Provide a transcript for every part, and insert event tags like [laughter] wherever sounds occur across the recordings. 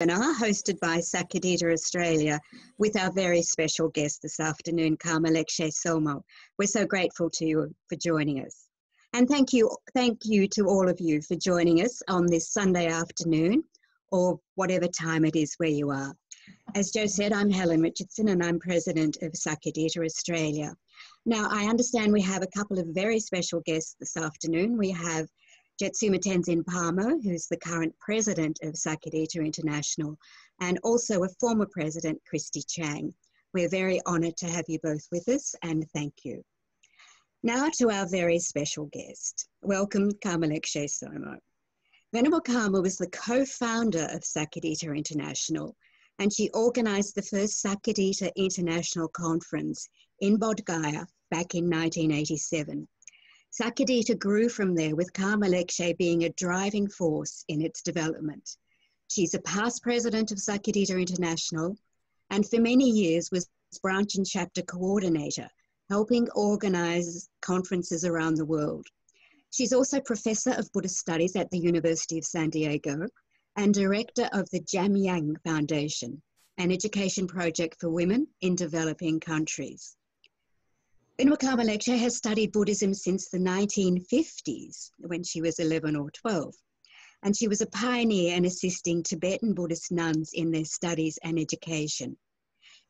webinar hosted by Sakyadhita Australia with our very special guest this afternoon, Karma Lekshe Tsomo. We're so grateful to you for joining us. And thank you, thank you to all of you for joining us on this Sunday afternoon or whatever time it is where you are. As Joe said, I'm Helen Richardson and I'm president of Sakyadhita Australia. Now, I understand we have a couple of very special guests this afternoon. We have Jetsunma Tenzin Palmo, who's the current president of Sakyadhita International, and also a former president, Christy Chang. We're very honoured to have you both with us and thank you. Now to our very special guest. Welcome, Karma Lekshe Tsomo. Venerable Karma was the co-founder of Sakyadhita International and she organised the first Sakyadhita International Conference in Bodh Gaya back in 1987. Sakyadhita grew from there with Karma Lekshe being a driving force in its development. She's a past president of Sakyadhita International and for many years was branch and chapter coordinator, helping organize conferences around the world. She's also professor of Buddhist studies at the University of San Diego and director of the Jamyang Foundation, an education project for women in developing countries. Venerable Karma Lekshe has studied Buddhism since the 1950s, when she was 11 or 12. And she was a pioneer in assisting Tibetan Buddhist nuns in their studies and education.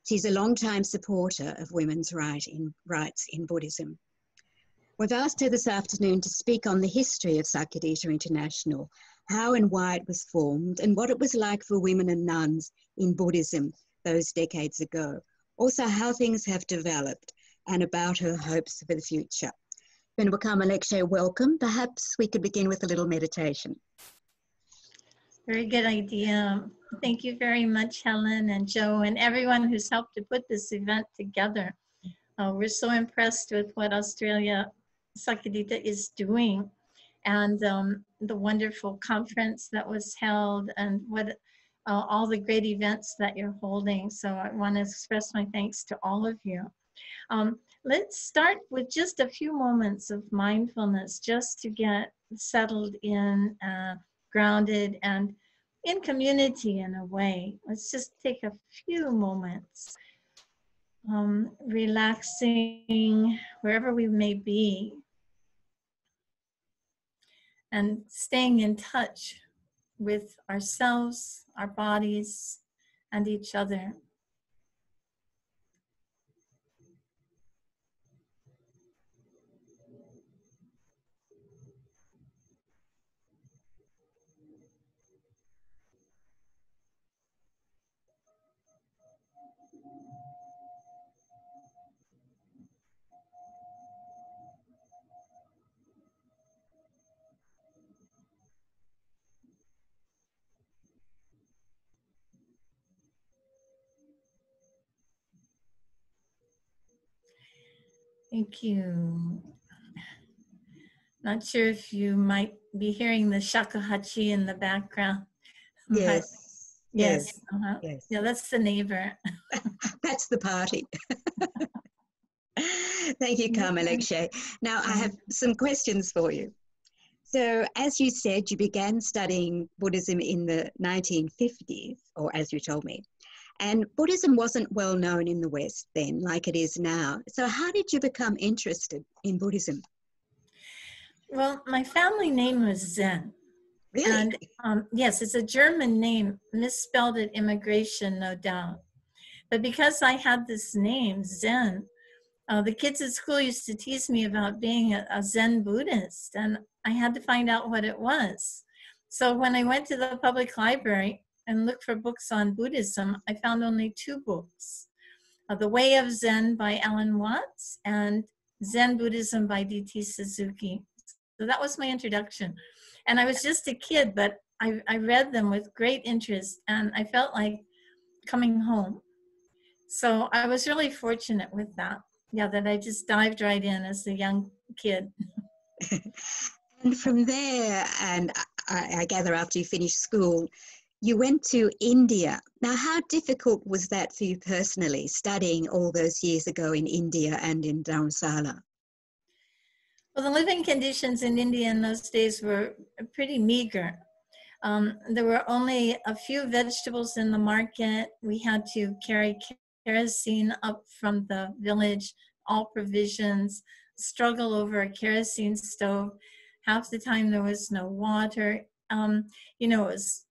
She's a long-time supporter of women's right in, rights in Buddhism. We've asked her this afternoon to speak on the history of Sakyadhita International, how and why it was formed, and what it was like for women and nuns in Buddhism those decades ago. Also, how things have developed and about her hopes for the future. Venerable Karma Lekshe, welcome. Perhaps we could begin with a little meditation. Very good idea. Thank you very much, Helen and Joe, and everyone who's helped to put this event together. Uh, we're so impressed with what Australia Sakyadhita is doing and um, the wonderful conference that was held and what uh, all the great events that you're holding. So I want to express my thanks to all of you. Um, let's start with just a few moments of mindfulness just to get settled in, uh, grounded, and in community in a way. Let's just take a few moments. Um, relaxing wherever we may be and staying in touch with ourselves, our bodies, and each other. Thank you. Not sure if you might be hearing the shakuhachi in the background. [laughs] Yes. Yes. Yes. Uh-huh. yes. Yeah, that's the neighbor. [laughs] [laughs] that's the party. Thank you, Karma Lekshe. Now, I have some questions for you. So, as you said, you began studying Buddhism in the 1950s, or as you told me. And Buddhism wasn't well known in the West then, like it is now. So, how did you become interested in Buddhism? Well, my family name was Zen. Really? And um, yes, it's a German name, misspelled at immigration, no doubt. But because I had this name, Zen, uh, the kids at school used to tease me about being a, a Zen Buddhist, and I had to find out what it was. So when I went to the public library, and look for books on Buddhism, I found only two books uh, The Way of Zen by Alan Watts and Zen Buddhism by D.T. Suzuki. So that was my introduction. And I was just a kid, but I, I read them with great interest and I felt like coming home. So I was really fortunate with that. Yeah, that I just dived right in as a young kid. [laughs] [laughs] and from there, and I, I gather after you finished school, you went to India. Now, how difficult was that for you personally, studying all those years ago in India and in Dharamsala? Well, the living conditions in India in those days were pretty meager. Um, there were only a few vegetables in the market. We had to carry kerosene up from the village, all provisions, struggle over a kerosene stove. Half the time there was no water. Um, you know, it was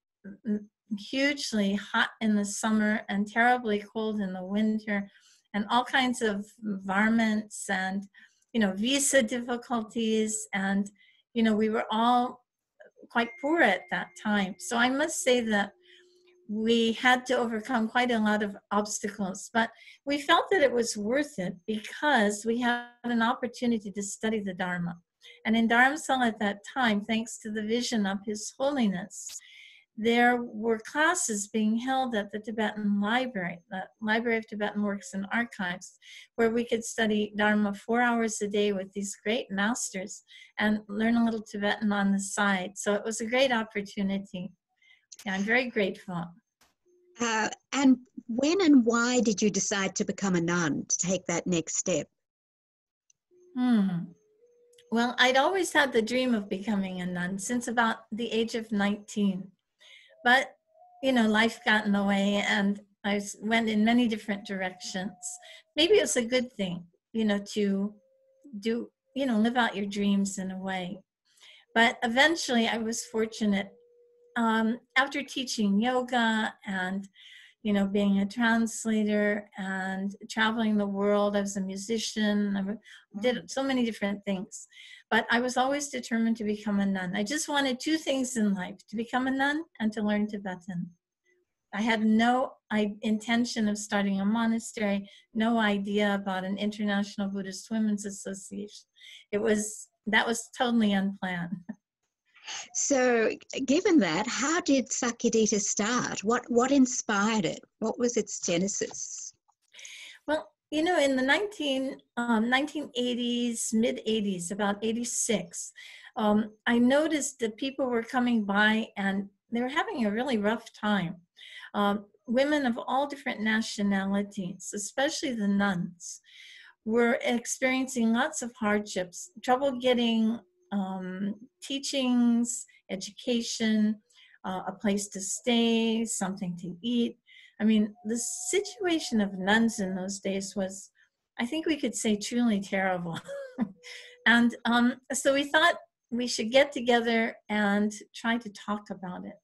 hugely hot in the summer and terribly cold in the winter, and all kinds of varmints and, you know, visa difficulties. And, you know, we were all quite poor at that time. So I must say that we had to overcome quite a lot of obstacles, but we felt that it was worth it because we had an opportunity to study the Dharma. And in Dharamsala at that time, thanks to the vision of His Holiness, there were classes being held at the Tibetan Library, the Library of Tibetan Works and Archives, where we could study Dharma four hours a day with these great masters and learn a little Tibetan on the side. So it was a great opportunity. Yeah, I'm very grateful. Uh, and when and why did you decide to become a nun, to take that next step? Hmm. Well, I'd always had the dream of becoming a nun since about the age of 19. But, you know, life got in the way and I went in many different directions. Maybe it's a good thing, you know, to do, you know, live out your dreams in a way. But eventually I was fortunate um, after teaching yoga and you know being a translator and traveling the world as a musician. I mm-hmm. did so many different things but i was always determined to become a nun. I just wanted two things in life to become a nun and to learn tibetan. I had no I, intention of starting a monastery no idea about an international buddhist women's association. It was that was totally unplanned [laughs] So, given that, how did Sakyadhita start? What what inspired it? What was its genesis? Well, you know, in the 19, um, 1980s, mid 80s, about 86, um, I noticed that people were coming by and they were having a really rough time. Um, women of all different nationalities, especially the nuns, were experiencing lots of hardships, trouble getting um, teachings, education, uh, a place to stay, something to eat. I mean, the situation of nuns in those days was, I think we could say, truly terrible. [laughs] and um, so we thought we should get together and try to talk about it.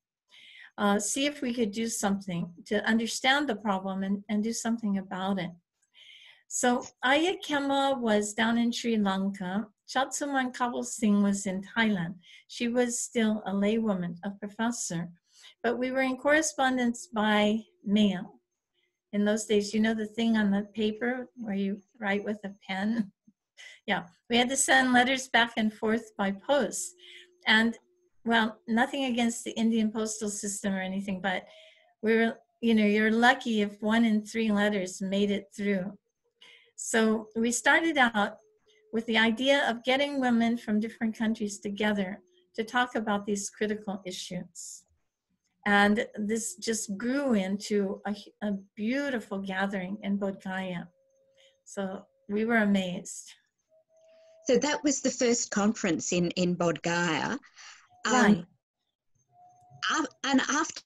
Uh, see if we could do something to understand the problem and, and do something about it. So Ayya Khema was down in Sri Lanka Chatsumarn Kabilsingh was in Thailand. She was still a laywoman, a professor, but we were in correspondence by mail. In those days, you know the thing on the paper where you write with a pen? [laughs] yeah, we had to send letters back and forth by post. And well, nothing against the Indian postal system or anything, but we were, you know, you're lucky if one in three letters made it through. So we started out with the idea of getting women from different countries together to talk about these critical issues. And this just grew into a, a beautiful gathering in Bodh Gaya. So we were amazed. So that was the first conference in, in Bodh Gaya. Um, right. and after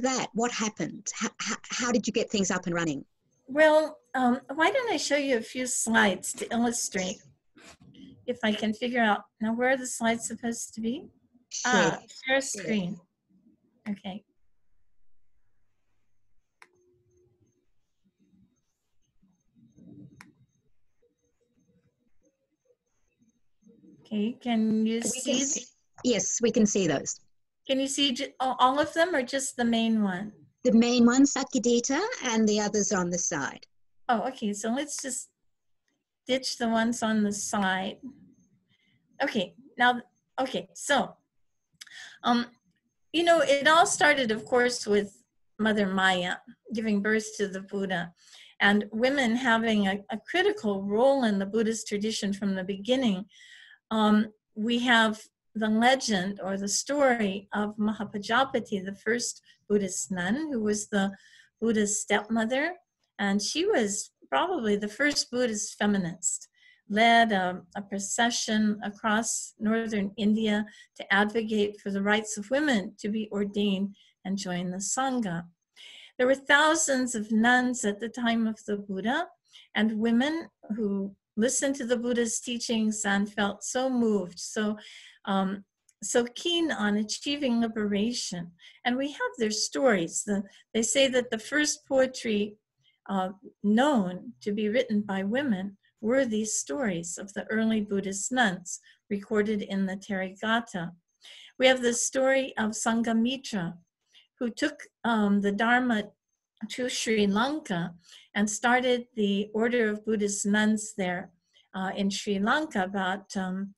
that, what happened? How, how, how did you get things up and running? Well, um, why don't I show you a few slides to illustrate if I can figure out, now where are the slides supposed to be? Ah, share screen. Okay. Okay, can you see? see? Yes, we can see those. Can you see all of them or just the main one? the main one, Sakyadhita, and the others on the side. Oh, okay. So let's just ditch the ones on the side. Okay, now, okay, so, um, you know, it all started, of course, with Mother Maya giving birth to the Buddha and women having a, a critical role in the Buddhist tradition from the beginning. Um, we have the legend or the story of Mahapajapati, the first Buddhist nun, who was the Buddha's stepmother. And she was probably the first Buddhist feminist. led a, a, procession across northern India to advocate for the rights of women to be ordained and join the Sangha. There were thousands of nuns at the time of the Buddha and women who listened to the Buddha's teachings and felt so moved, so um, so keen on achieving liberation. And we have their stories. The, they say that the first poetry uh, known to be written by women were these stories of the early Buddhist nuns recorded in the Therigatha. We have the story of Sanghamitra, who took um, the Dharma to Sri Lanka and started the Order of Buddhist Nuns there uh, in Sri Lanka about um,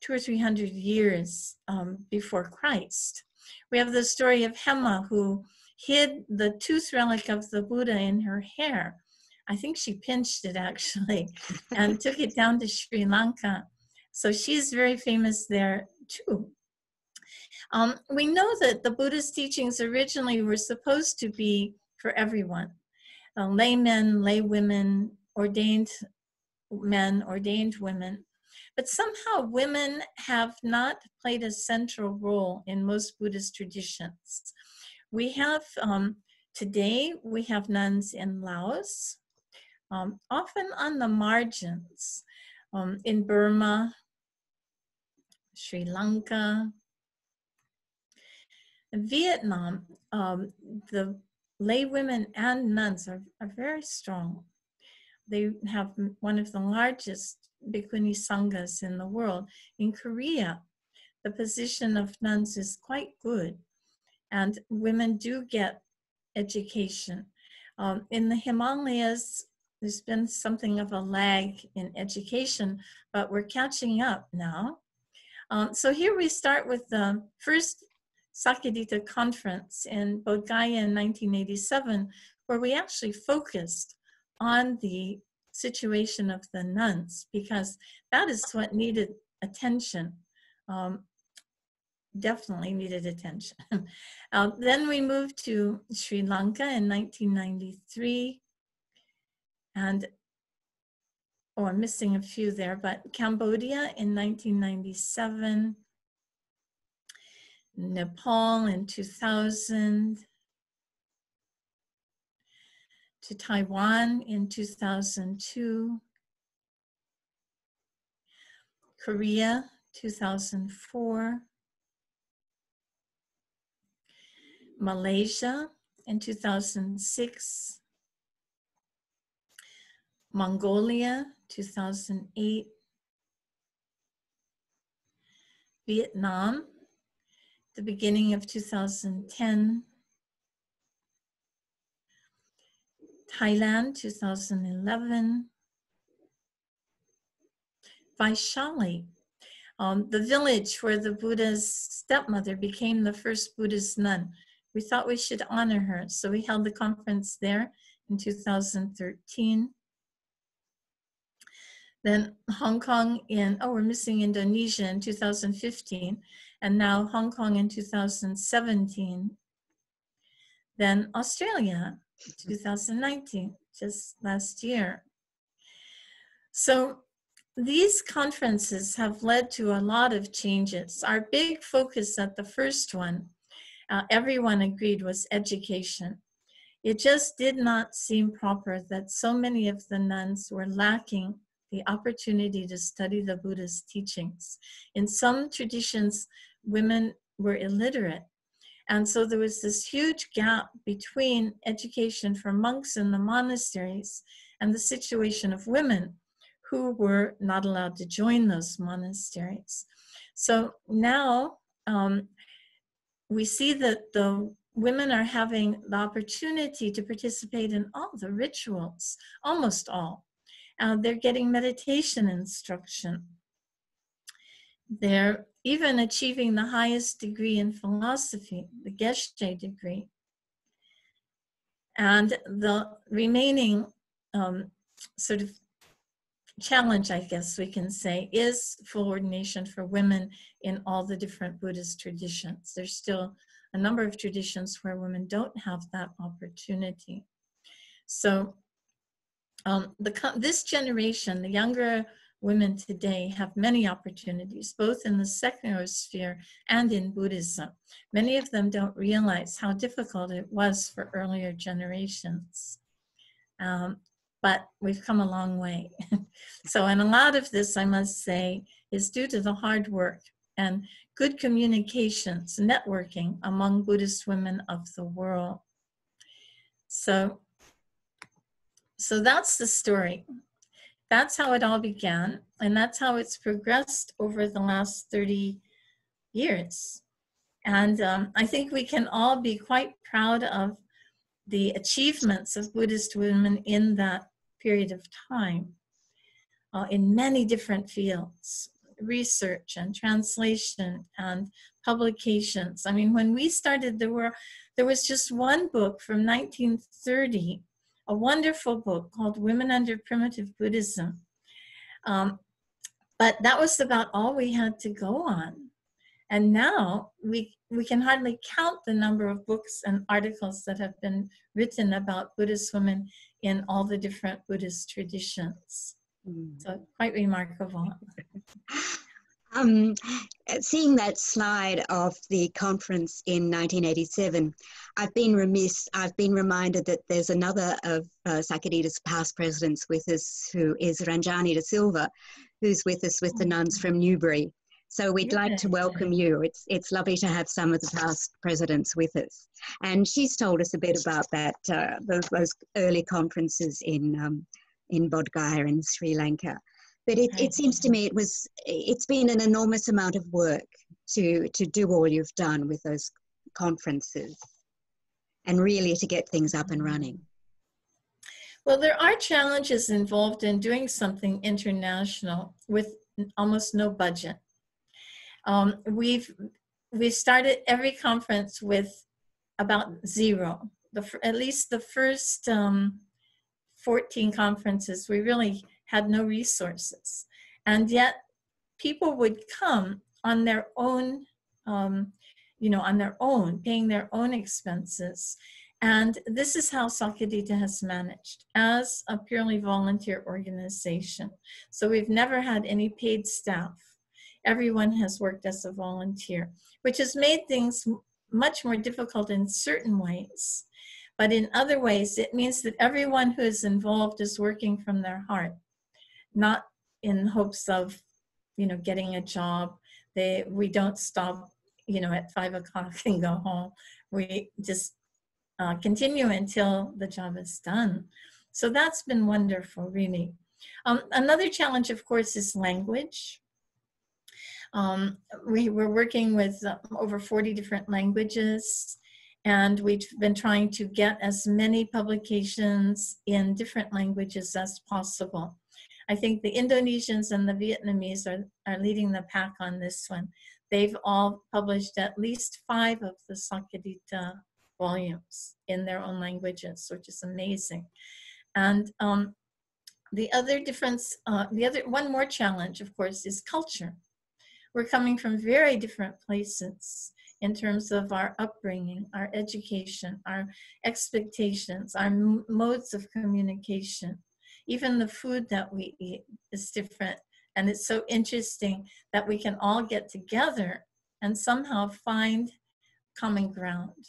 two or three hundred years um, before Christ. We have the story of Hema, who hid the tooth relic of the Buddha in her hair. I think she pinched it actually [laughs] and took it down to Sri Lanka. So she's very famous there too. Um, we know that the Buddhist teachings originally were supposed to be for everyone uh, laymen, laywomen, ordained men, ordained women. But somehow women have not played a central role in most Buddhist traditions. We have, um, today, we have nuns in Laos, um, often on the margins, um, in Burma, Sri Lanka, Vietnam, um, the lay women and nuns are, are very strong. They have one of the largest Bhikkhuni Sanghas in the world. In Korea, the position of nuns is quite good, and women do get education. Um, in the Himalayas, there's been something of a lag in education, but we're catching up now. Um, so here we start with the first Sakyadhita conference in Bodh Gaya in 1987, where we actually focused on the situation of the nuns because that is what needed attention. Um, definitely needed attention. uh, [laughs] then we moved to Sri Lanka in 1993. And, oh, I'm missing a few there, but Cambodia in 1997. Nepal in 2000, to Taiwan in 2002, Korea 2004, Malaysia in 2006, Mongolia 2008, Vietnam the beginning of 2010, Thailand 2011, Vaishali, um, the village where the Buddha's stepmother became the first Buddhist nun. We thought we should honor her, so we held the conference there in 2013. Then Hong Kong in, oh, we're missing Indonesia in 2015 and now Hong Kong in 2017. Then Australia, 2019, just last year. So these conferences have led to a lot of changes. Our big focus at the first one, uh, everyone agreed, was education. It just did not seem proper that so many of the nuns were lacking the opportunity to study the Buddha's teachings. In some traditions, women were illiterate. And so there was this huge gap between education for monks in the monasteries and the situation of women who were not allowed to join those monasteries. So now um, we see that the women are having the opportunity to participate in all the rituals, almost all. Uh, they're getting meditation instruction. They're even achieving the highest degree in philosophy, the Geshe degree. And the remaining um, sort of challenge, I guess we can say, is full ordination for women in all the different Buddhist traditions. There's still a number of traditions where women don't have that opportunity. So um, the, this generation, the younger women today have many opportunities, both in the secular sphere and in Buddhism. Many of them don't realize how difficult it was for earlier generations. Um, but we've come a long way. [laughs] so, and a lot of this, I must say, is due to the hard work and good communications, networking among Buddhist women of the world. So, so that's the story that's how it all began, and that's how it's progressed over the last 30 years. And um, I think we can all be quite proud of the achievements of Buddhist women in that period of time uh, in many different fields research and translation and publications. I mean, when we started, there were there was just one book from 1930 a wonderful book called Women Under Primitive Buddhism. Um, but that was about all we had to go on. And now we, we can hardly count the number of books and articles that have been written about Buddhist women in all the different Buddhist traditions. Mm. So quite remarkable. [laughs] Um, seeing that slide of the conference in 1987, I've been remiss, I've been reminded that there's another of uh, Sakyadhita's past presidents with us who is Ranjani De Silva, who's with us with the nuns from Newbury. So we'd like to welcome you. It's, it's lovely to have some of the past presidents with us. And she's told us a bit about that, uh, those, those, early conferences in, um, in Bodh Gaya in Sri Lanka but it, it seems to me it was it's been an enormous amount of work to to do all you've done with those conferences and really to get things up and mm-hmm. running well there are challenges involved in doing something international with almost no budget um, we've we started every conference with about zero the, at least the first um, 14 conferences we really had no resources. And yet people would come on their own, um, you know, on their own, paying their own expenses. And this is how Sakyadhita has managed as a purely volunteer organization. So we've never had any paid staff. Everyone has worked as a volunteer, which has made things much more difficult in certain ways. But in other ways, it means that everyone who is involved is working from their heart not in hopes of, you know, getting a job. They we don't stop, you know, at five o'clock [laughs] and go home. We just uh, continue until the job is done. So that's been wonderful, really. Um, another challenge, of course, is language. Um, we were working with uh, over 40 different languages, and we've been trying to get as many publications in different languages as possible. I think the Indonesians and the Vietnamese are, are leading the pack on this one. They've all published at least five of the Sakyadhita volumes in their own languages, which is amazing. And um, the other difference, uh, the other one more challenge, of course, is culture. We're coming from very different places in terms of our upbringing, our education, our expectations, our modes of communication even the food that we eat is different. And it's so interesting that we can all get together and somehow find common ground.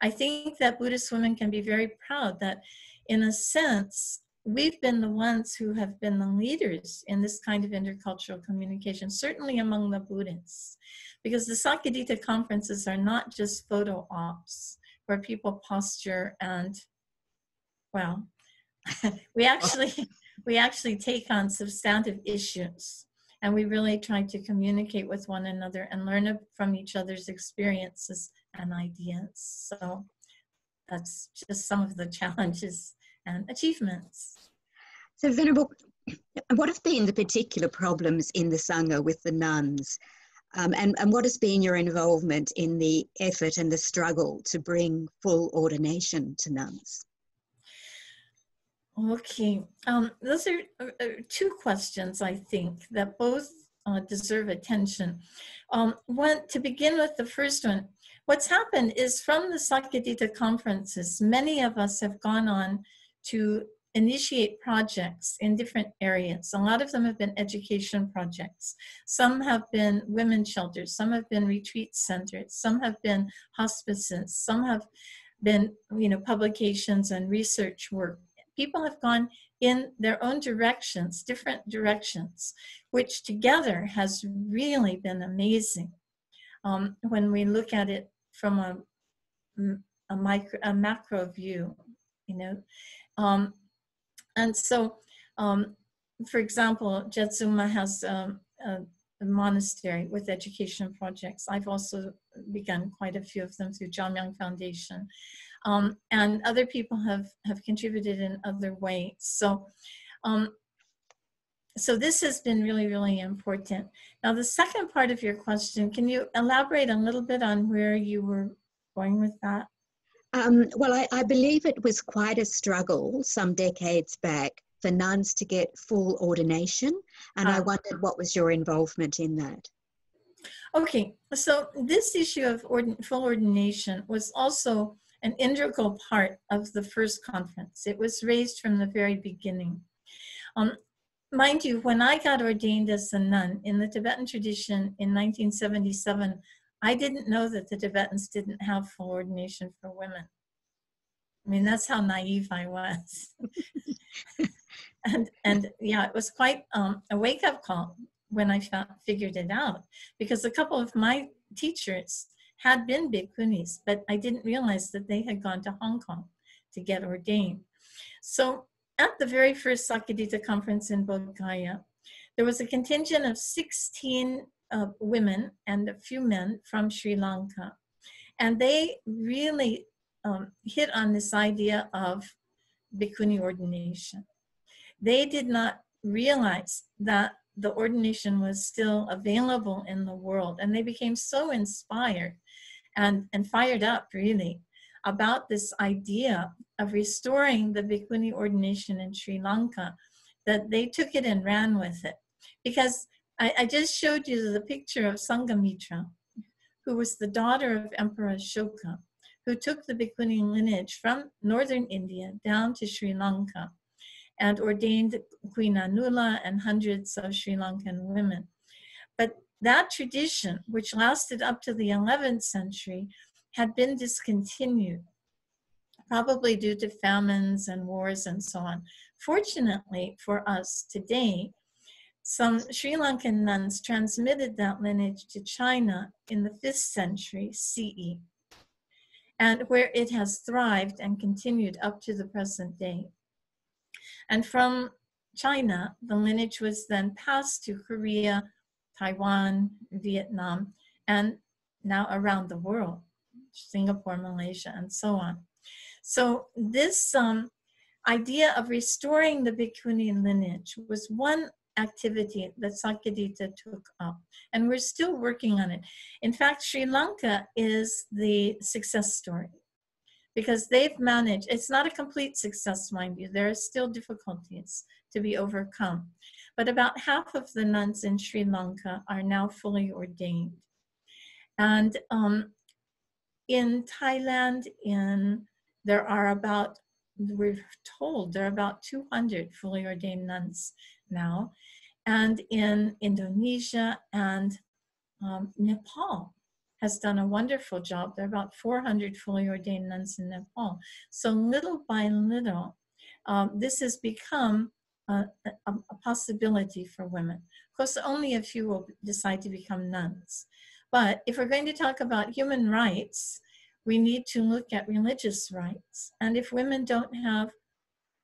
I think that Buddhist women can be very proud that, in a sense, we've been the ones who have been the leaders in this kind of intercultural communication, certainly among the Buddhists. Because the Sakyadhita conferences are not just photo ops where people posture and, well, [laughs] we actually [laughs] we actually take on substantive issues. And we really try to communicate with one another and learn from each other's experiences and ideas. So that's just some of the [laughs] challenges and achievements. So venerable what have been the particular problems in the sangha with the nuns? Um, and, and what has been your involvement in the effort and the struggle to bring full ordination to nuns? Okay, um, those are uh, two questions I think that both uh, deserve attention. Um, one, to begin with the first one, what's happened is from the Sakyadhita conferences, many of us have gone on to initiate projects in different areas. A lot of them have been education projects. Some have been women's shelters. Some have been retreat centers. Some have been hospices. Some have been, you know, publications and research work. People have gone in their own directions, different directions, which together has really been amazing. Um, when we look at it from a, a micro, a macro view, you know. Um, and so, um, for example, Jetsunma has um, a, a, monastery with education projects. I've also begun quite a few of them through Jamyang Foundation. Um, and other people have, have contributed in other ways. So, um, so this has been really, really important. Now, the second part of your question, can you elaborate a little bit on where you were going with that? Um, well, I, I, believe it was quite a struggle some decades back for nuns to get full ordination, and I ah. wondered what was your involvement in that. Okay, so this issue of ordin- full ordination was also an integral part of the first conference. It was raised from the very beginning. Um, mind you, when I got ordained as a nun in the Tibetan tradition in 1977, I didn't know that the Tibetans didn't have full ordination for women. I mean, that's how naive I was. [laughs] and and yeah, it was quite um, a wake up call when I found, figured it out because a couple of my teachers had been bhikkhunis, but I didn't realize that they had gone to Hong Kong to get ordained. So at the very first Sakyadhita conference in Bodh Gaya, there was a contingent of 16 uh, women and a few men from Sri Lanka. And they really um, hit on this idea of bhikkhuni ordination. They did not realize that the ordination was still available in the world, and they became so inspired and, and fired up, really, about this idea of restoring the bhikkhuni ordination in Sri Lanka that they took it and ran with it. Because I, I just showed you the picture of Sanghamitra, who was the daughter of Emperor Ashoka, who took the Bhikkhuni lineage from northern India down to Sri Lanka and ordained Queen Anula and hundreds of Sri Lankan women. But that tradition, which lasted up to the 11th century, had been discontinued, probably due to famines and wars and so on. Fortunately for us today, some Sri Lankan nuns transmitted that lineage to China in the 5th century CE, and where it has thrived and continued up to the present day. And from China, the lineage was then passed to Korea, Taiwan, Vietnam, and now around the world, Singapore, Malaysia, and so on. So this um, idea of restoring the Bhikkhuni lineage was one activity that Sakyadhita took up. And we're still working on it. In fact, Sri Lanka is the success story because they've managed, it's not a complete success, mind you, there are still difficulties to be overcome. But about half of the nuns in Sri Lanka are now fully ordained. And um, in Thailand, in there are about we're told there are about 200 fully ordained nuns now, and in Indonesia and um, Nepal has done a wonderful job. There are about 400 fully ordained nuns in Nepal. So little by little, um, this has become a, a, a, possibility for women. Of course, only a few will decide to become nuns. But if we're going to talk about human rights, we need to look at religious rights. And if women don't have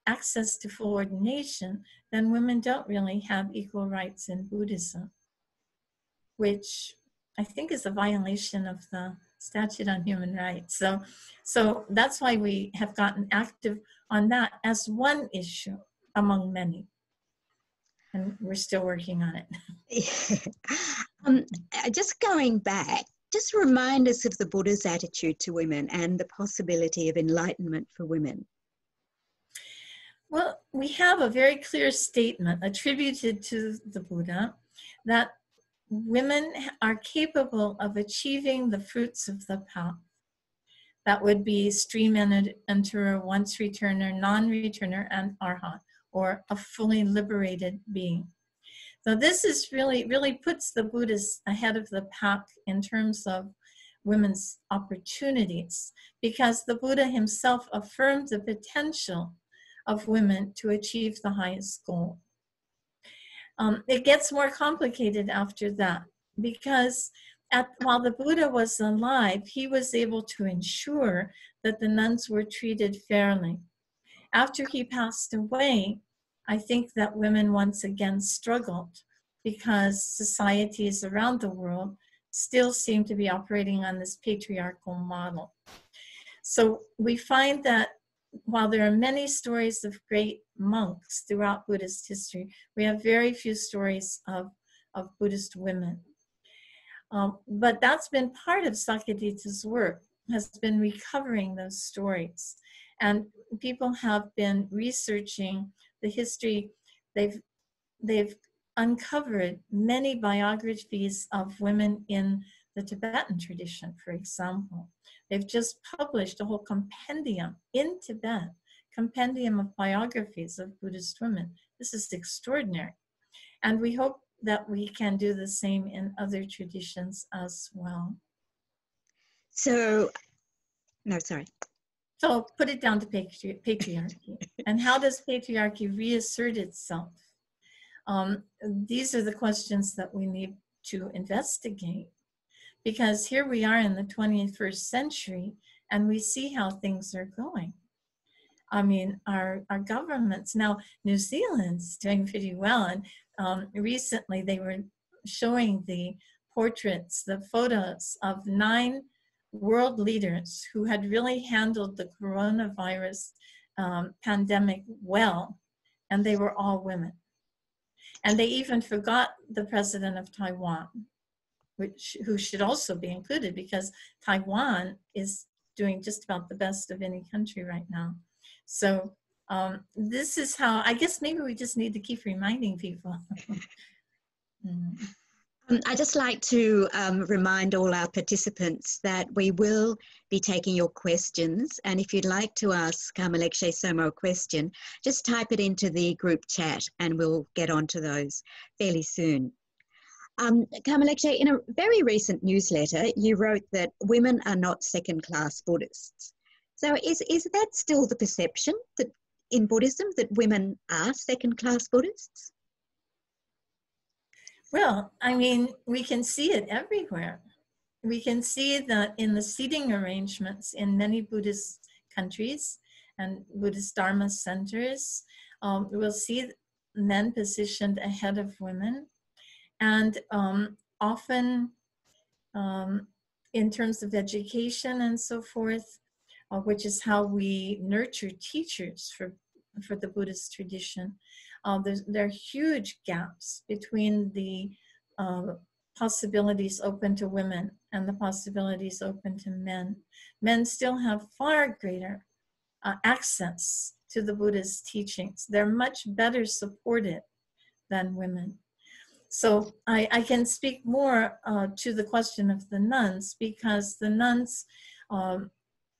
access to full ordination, then women don't really have equal rights in Buddhism, which I think is a violation of the statute on human rights. So, so that's why we have gotten active on that as one issue among many. And we're still working on it. [laughs] [laughs] um, just going back, just remind us of the Buddha's attitude to women and the possibility of enlightenment for women. Well, we have a very clear statement attributed to the Buddha that women are capable of achieving the fruits of the path. That would be stream enterer, once returner, non-returner, and arhat, or a fully liberated being. So this is really, really puts the Buddhists ahead of the pack in terms of women's opportunities because the Buddha himself affirmed the potential of women to achieve the highest goal. Um, it gets more complicated after that because at, while the Buddha was alive, he was able to ensure that the nuns were treated fairly. After he passed away, I think that women once again struggled because societies around the world still seem to be operating on this patriarchal model. So we find that while there are many stories of great monks throughout Buddhist history, we have very few stories of, of Buddhist women. Um, but that's been part of Sakyadhita's work, has been recovering those stories. And people have been researching the history. They've, they've uncovered many biographies of women in the Tibetan tradition, for example. They've just published a whole compendium in Tibet, compendium of biographies of Buddhist women. This is extraordinary. And we hope that we can do the same in other traditions as well. So, no, sorry. So put it down to patri- patriarchy. [laughs] and how does patriarchy reassert itself? Um, these are the questions that we need to investigate because here we are in the 21st century and we see how things are going. I mean, our, our governments, now New Zealand's doing pretty well. And um, recently they were showing the portraits, the photos of nine world leaders who had really handled the coronavirus um, pandemic well, and they were all women. And they even forgot the president of Taiwan, which who should also be included because Taiwan is doing just about the best of any country right now. So um, this is how I guess maybe we just need to keep reminding people. [laughs] mm. Um, I'd just like to um, remind all our participants that we will be taking your questions. And if you'd like to ask Karma Lekshe Tsomo a question, just type it into the group chat and we'll get onto those fairly soon. Um, in a very recent newsletter, you wrote that women are not second class Buddhists. So is, is that still the perception that in Buddhism that women are second class Buddhists? Well, I mean, we can see it everywhere. We can see that in the seating arrangements in many Buddhist countries and Buddhist Dharma centers. Um, we'll see men positioned ahead of women. And um, often, um, in terms of education and so forth, uh, which is how we nurture teachers for, for the Buddhist tradition, uh, there are huge gaps between the uh, possibilities open to women and the possibilities open to men. Men still have far greater uh, access to the Buddha's teachings. They're much better supported than women. So I, I can speak more uh, to the question of the nuns because the nuns um,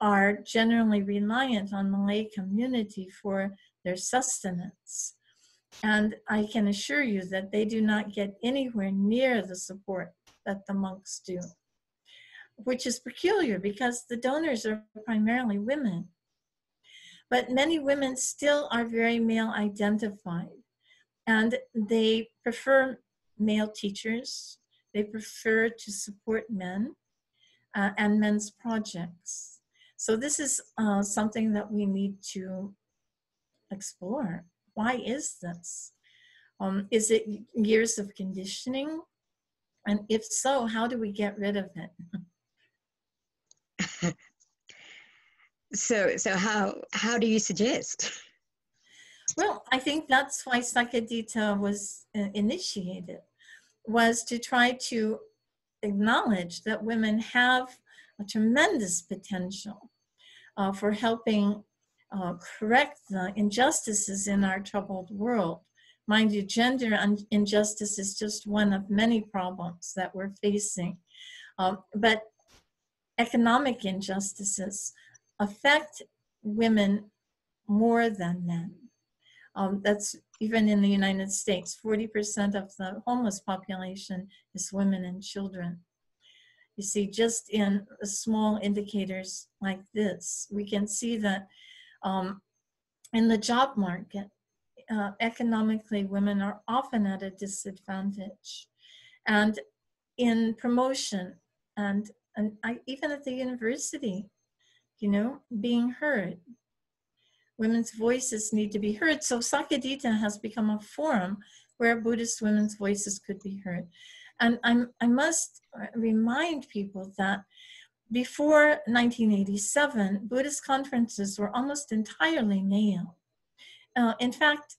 are generally reliant on the lay community for their sustenance. And I can assure you that they do not get anywhere near the support that the monks do, which is peculiar because the donors are primarily women. But many women still are very male identified and they prefer male teachers, they prefer to support men uh, and men's projects. So, this is uh, something that we need to explore. Why is this? Um, is it years of conditioning? And if so, how do we get rid of it? [laughs] so, so how how do you suggest? Well, I think that's why Sakyadhita was uh, initiated, was to try to acknowledge that women have a tremendous potential uh, for helping uh, correct the injustices in our troubled world. Mind you, gender injustice is just one of many problems that we're facing. Um, but economic injustices affect women more than men. Um, that's even in the United States, 40% of the homeless population is women and children. You see, just in small indicators like this, we can see that um, in the job market, uh, economically, women are often at a disadvantage. And in promotion and, and I, even at the university, you know, being heard. Women's voices need to be heard. So Sakyadhita has become a forum where Buddhist women's voices could be heard. And I'm, I must remind people that before 1987, Buddhist conferences were almost entirely male. Uh, in fact,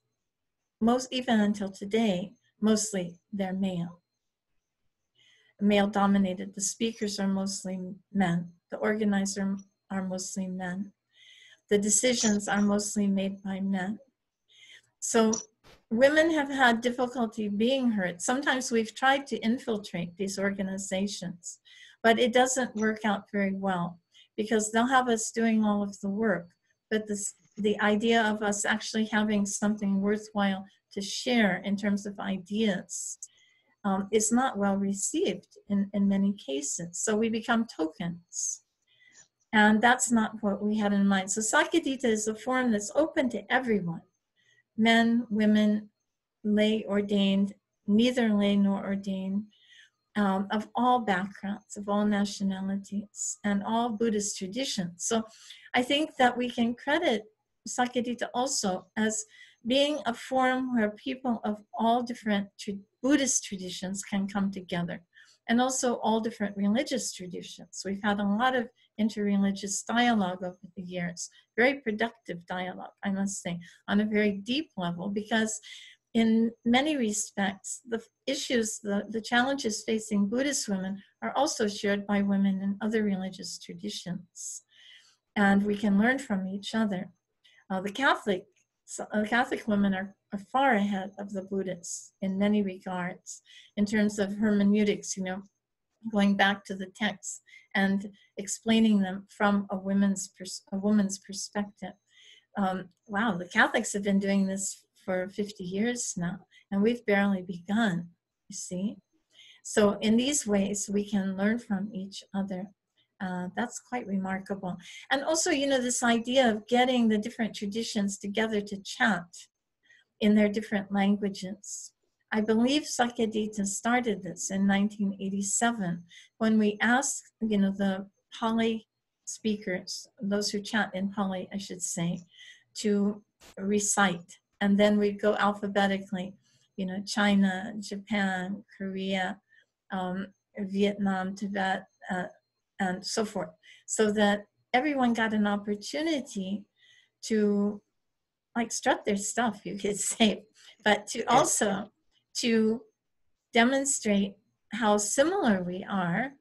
most even until today, mostly they're male. Male dominated. The speakers are mostly men. The organizers are mostly men. The decisions are mostly made by men. So women have had difficulty being heard. Sometimes we've tried to infiltrate these organizations, but it doesn't work out very well because they'll have us doing all of the work. But this, the idea of us actually having something worthwhile to share in terms of ideas um, is not well received in, in many cases. So we become tokens. And that's not what we had in mind. So Sakyadhita is a forum that's open to everyone men, women, lay ordained, neither lay nor ordained, um, of all backgrounds, of all nationalities, and all Buddhist traditions. So I think that we can credit Sakyadhita also as being a forum where people of all different tra- Buddhist traditions can come together, and also all different religious traditions. We've had a lot of interreligious dialogue over the years, very productive dialogue, I must say, on a very deep level, because in many respects, the issues, the, the challenges facing Buddhist women are also shared by women in other religious traditions. And we can learn from each other. Uh, the Catholic uh, Catholic women are, are far ahead of the Buddhists in many regards in terms of hermeneutics, you know, going back to the texts and explaining them from a woman's a woman's perspective. Um, wow, the Catholics have been doing this for 50 years now, and we've barely begun. You see, so in these ways we can learn from each other. Uh, that's quite remarkable. And also, you know, this idea of getting the different traditions together to chant in their different languages. I believe Sakyadhita started this in 1987 when we asked, you know, the Pali speakers, those who chant in Pali, I should say, to recite. And then we'd go alphabetically, you know, China, Japan, Korea, um, Vietnam, Tibet, uh, and so forth, so that everyone got an opportunity to like strut their stuff, you could [laughs] say, but to also to demonstrate how similar we are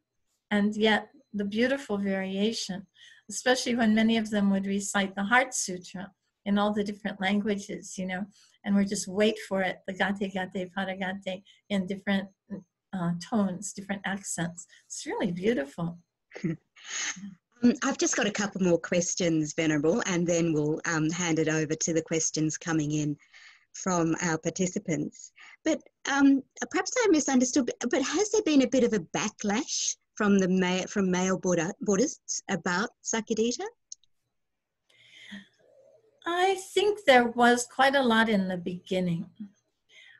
and yet the beautiful variation, especially when many of them would recite the Heart Sutra in all the different languages, you know, and we're just wait for it, the gate gate paragate in different uh, tones, different accents. It's really beautiful. [laughs] um, I've just got a couple more questions, Venerable, and then we'll um, hand it over to the questions coming in from our participants. But um, perhaps I misunderstood, but has there been a bit of a backlash from the male, from male Buddha, Buddhists about Sakyadhita? I think there was quite a lot in the beginning.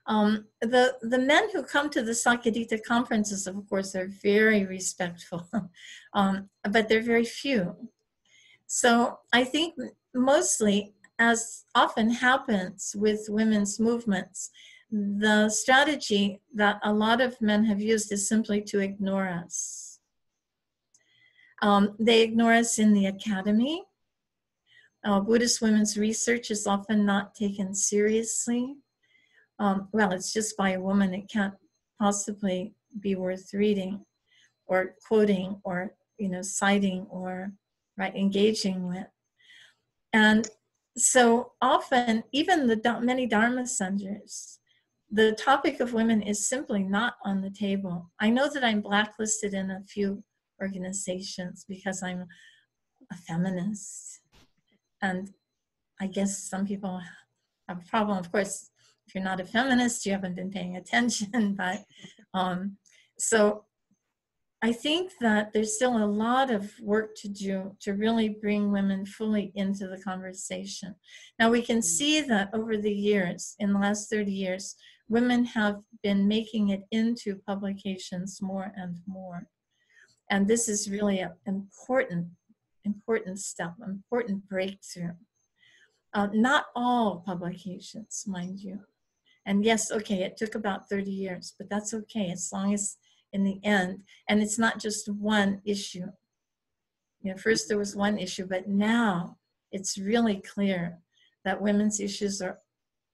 Um, the the men who come to the Sakyadhita conferences, of course, are very respectful, [laughs] um, but they're very few. So I think mostly, as often happens with women's movements, the strategy that a lot of men have used is simply to ignore us. Um, they ignore us in the academy. Uh, Buddhist women's research is often not taken seriously. Um, well, it's just by a woman, it can't possibly be worth reading or quoting or you know citing or right engaging with and so often even the many dharma centers the topic of women is simply not on the table. I know that I'm blacklisted in a few organizations because I'm a feminist. And I guess some people have a problem. Of course, if you're not a feminist, you haven't been paying attention. [laughs] But um, so I think that there's still a lot of work to do to really bring women fully into the conversation. Now, we can see that over the years, in the last 30 years, women have been making it into publications more and more. And this is really an important, important step, important breakthrough. Uh, not all publications, mind you. And yes, okay, it took about 30 years, but that's okay as long as in the end, and it's not just one issue. You know, first there was one issue, but now it's really clear that women's issues are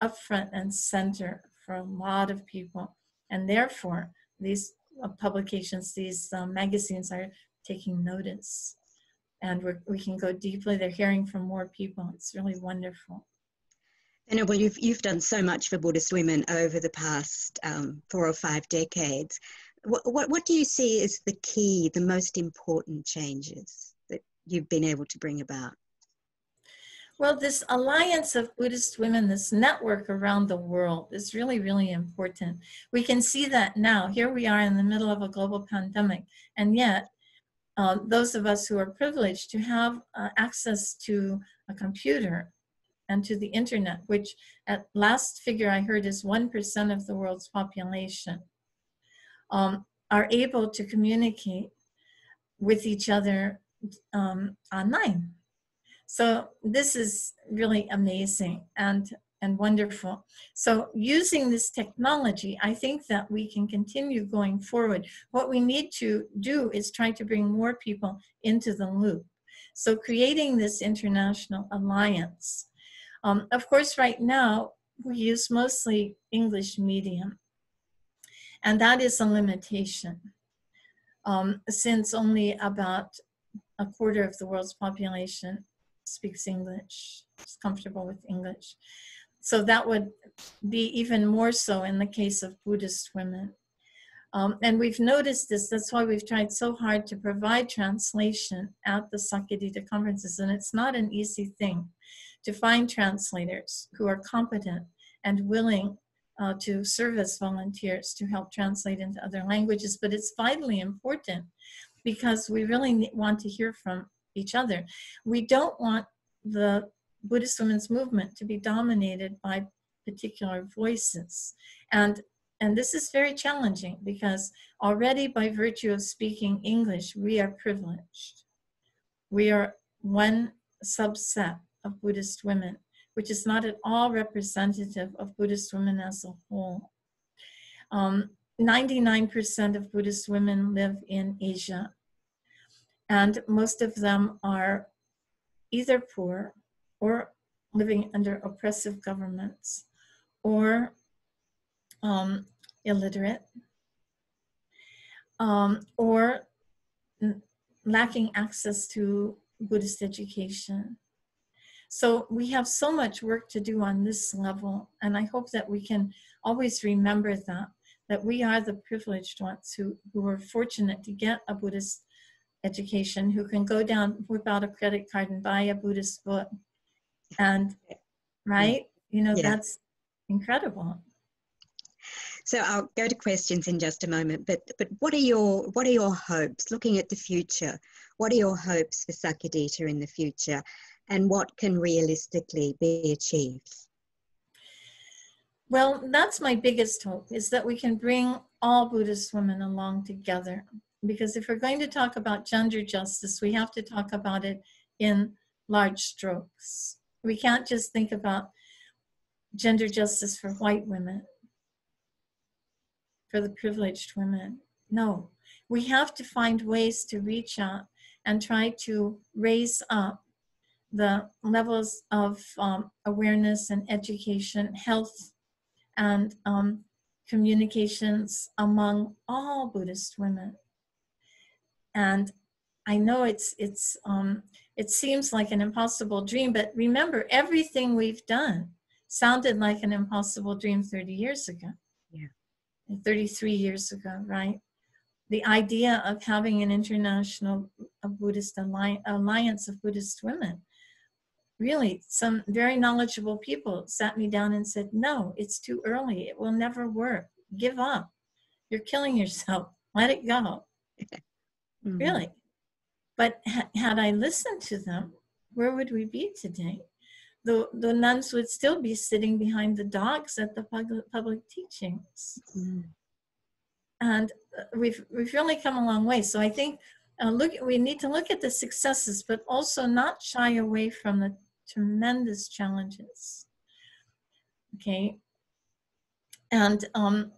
up front and center for a lot of people. And therefore, these uh, publications, these um, magazines are taking notice. And we can go deeply. They're hearing from more people. It's really wonderful. Venerable, you've, you've done so much for Buddhist women over the past um, four or five decades. What, what, what do you see as the key, the most important changes that you've been able to bring about? Well, this alliance of Buddhist women, this network around the world is really, really important. We can see that now. Here we are in the middle of a global pandemic, and yet uh, those of us who are privileged to have uh, access to a computer and to the internet, which at last figure I heard is 1% of the world's population, um, are able to communicate with each other um, online so this is really amazing and and wonderful. So using this technology, I think that we can continue going forward. What we need to do is try to bring more people into the loop. So creating this international alliance. Um, of course, right now, we use mostly English medium. And that is a limitation. Um, since only about a quarter of the world's population speaks English, is comfortable with English. So that would be even more so in the case of Buddhist women. Um, and we've noticed this, that's why we've tried so hard to provide translation at the Sakyadhita conferences. And it's not an easy thing to find translators who are competent and willing uh, to serve as volunteers to help translate into other languages. But it's vitally important because we really want to hear from each other. We don't want the Buddhist women's movement to be dominated by particular voices. And and this is very challenging because already by virtue of speaking English, we are privileged. We are one subset of Buddhist women, which is not at all representative of Buddhist women as a whole. Um, 99% of Buddhist women live in Asia and most of them are either poor or living under oppressive governments or um, illiterate um, or lacking access to Buddhist education. So we have so much work to do on this level, and I hope that we can always remember that, that we are the privileged ones who, who are fortunate to get a Buddhist education who can go down, whip out a credit card and buy a Buddhist book. And, right? You know, yeah. that's incredible. So I'll go to questions in just a moment, but but what are your what are your hopes looking at the future? What are your hopes for Sakyadhita in the future, and what can realistically be achieved? Well, that's my biggest hope is that we can bring all Buddhist women along together because if we're going to talk about gender justice, we have to talk about it in large strokes. We can't just think about gender justice for white women, for the privileged women. No, we have to find ways to reach out and try to raise up the levels of um, awareness and education, health, and um, communications among all Buddhist women and I know it's it's um, it seems like an impossible dream, but remember everything we've done sounded like an impossible dream 30 years ago. Yeah. 33 years ago, right? the idea of having an international Buddhist alliance of Buddhist women. Really, some very knowledgeable people sat me down and said, No, it's too early. It will never work. Give up. You're killing yourself. [laughs] Let it go. Mm-hmm. Really. But ha- had I listened to them, where would we be today? The, the nuns would still be sitting behind the dogs at the public, public teachings. Mm. And uh, we've, we've really come a long way. So I think uh, look, we need to look at the successes, but also not shy away from the tremendous challenges. Okay. And um,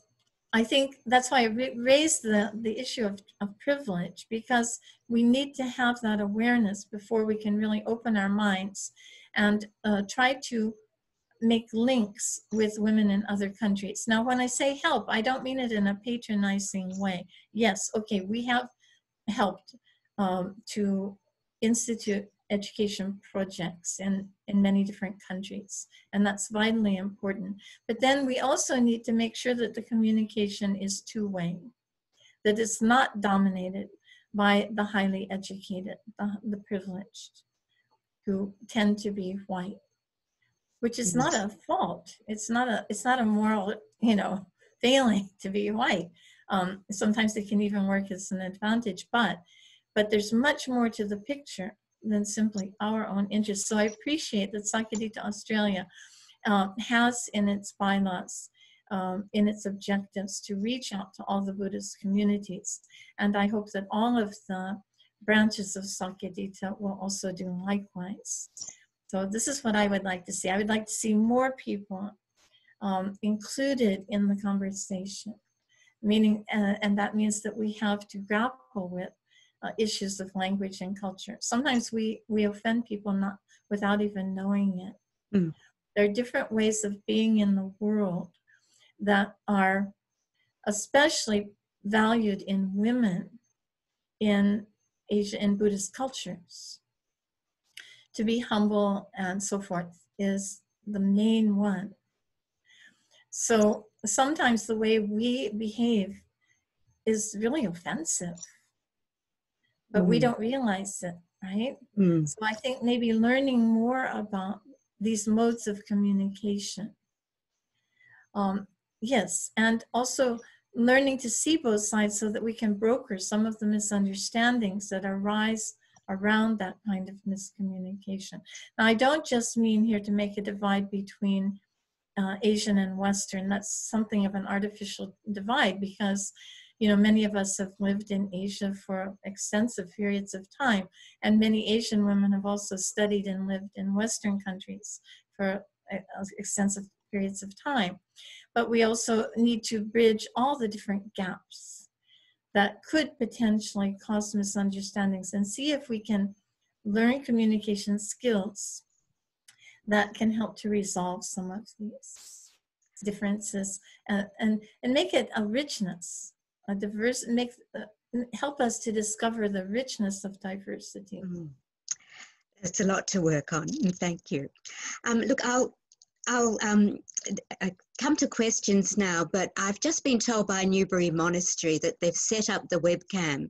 I think that's why I raised the, the issue of, of privilege because we need to have that awareness before we can really open our minds and uh, try to make links with women in other countries. Now, when I say help, I don't mean it in a patronizing way. Yes, okay, we have helped um, to institute education projects in, in many different countries, and that's vitally important. But then we also need to make sure that the communication is two-way, that it's not dominated by the highly educated, the, the privileged, who tend to be white, which is not a fault. It's not a it's not a moral, you know, failing to be white. Um, sometimes it can even work as an advantage, but but there's much more to the picture than simply our own interests. So I appreciate that Sakyadhita Australia uh, has in its bylaws, um, in its objectives, to reach out to all the Buddhist communities. And I hope that all of the branches of Sakyadhita will also do likewise. So this is what I would like to see. I would like to see more people um, included in the conversation, meaning, uh, and that means that we have to grapple with uh, issues of language and culture. Sometimes we, we offend people not without even knowing it. Mm. There are different ways of being in the world that are especially valued in women in Asia and Buddhist cultures. To be humble and so forth is the main one. So sometimes the way we behave is really offensive but mm. we don't realize it, right? Mm. So I think maybe learning more about these modes of communication. Um, yes, and also learning to see both sides so that we can broker some of the misunderstandings that arise around that kind of miscommunication. Now, I don't just mean here to make a divide between uh, Asian and Western. That's something of an artificial divide because you know, many of us have lived in Asia for extensive periods of time, and many Asian women have also studied and lived in Western countries for uh, extensive periods of time. But we also need to bridge all the different gaps that could potentially cause misunderstandings and see if we can learn communication skills that can help to resolve some of these differences and, and, and make it a richness a diverse make uh, help us to discover the richness of diversity. Mm. It's a lot to work on. Thank you. Um, look, I'll I'll um, uh, come to questions now, but I've just been told by Newbury Monastery that they've set up the webcam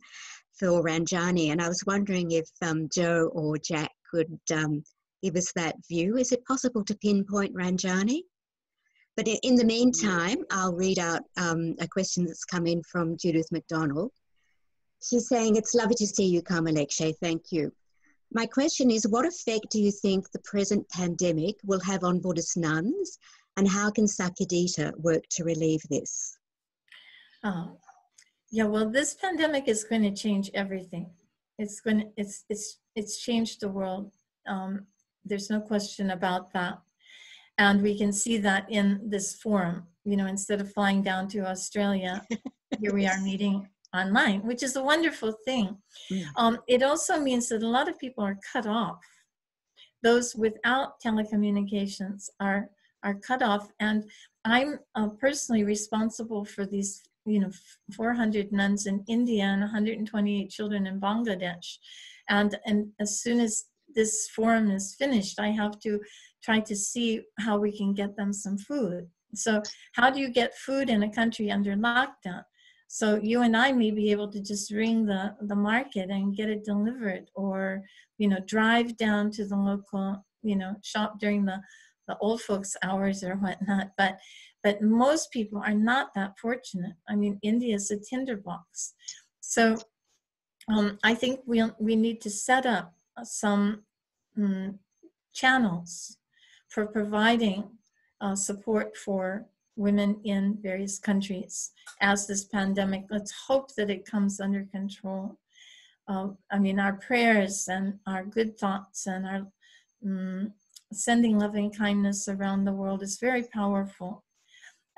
for Ranjani, and I was wondering if um, Joe or Jack could um, give us that view. Is it possible to pinpoint Ranjani? But in the meantime, I'll read out um, a question that's come in from Judith McDonald. She's saying, It's lovely to see you, Karma Lekshe. Thank you. My question is What effect do you think the present pandemic will have on Buddhist nuns, and how can Sakyadhita work to relieve this? Oh, yeah, well, this pandemic is going to change everything. It's going to, it's, it's, it's changed the world. Um, there's no question about that. And we can see that in this forum, you know, instead of flying down to Australia, [laughs] here we are meeting online, which is a wonderful thing. Yeah. Um, it also means that a lot of people are cut off. Those without telecommunications are are cut off, and I'm uh, personally responsible for these, you know, 400 nuns in India and 128 children in Bangladesh, and and as soon as this forum is finished, I have to try to see how we can get them some food. So, how do you get food in a country under lockdown? So you and I may be able to just ring the, the market and get it delivered or, you know, drive down to the local, you know, shop during the, the old folks hours or whatnot. But, but most people are not that fortunate. I mean, India is a tinderbox. So um, I think we, we need to set up some um, channels for providing uh, support for women in various countries as this pandemic. Let's hope that it comes under control. Uh, I mean, our prayers and our good thoughts and our um, sending loving kindness around the world is very powerful.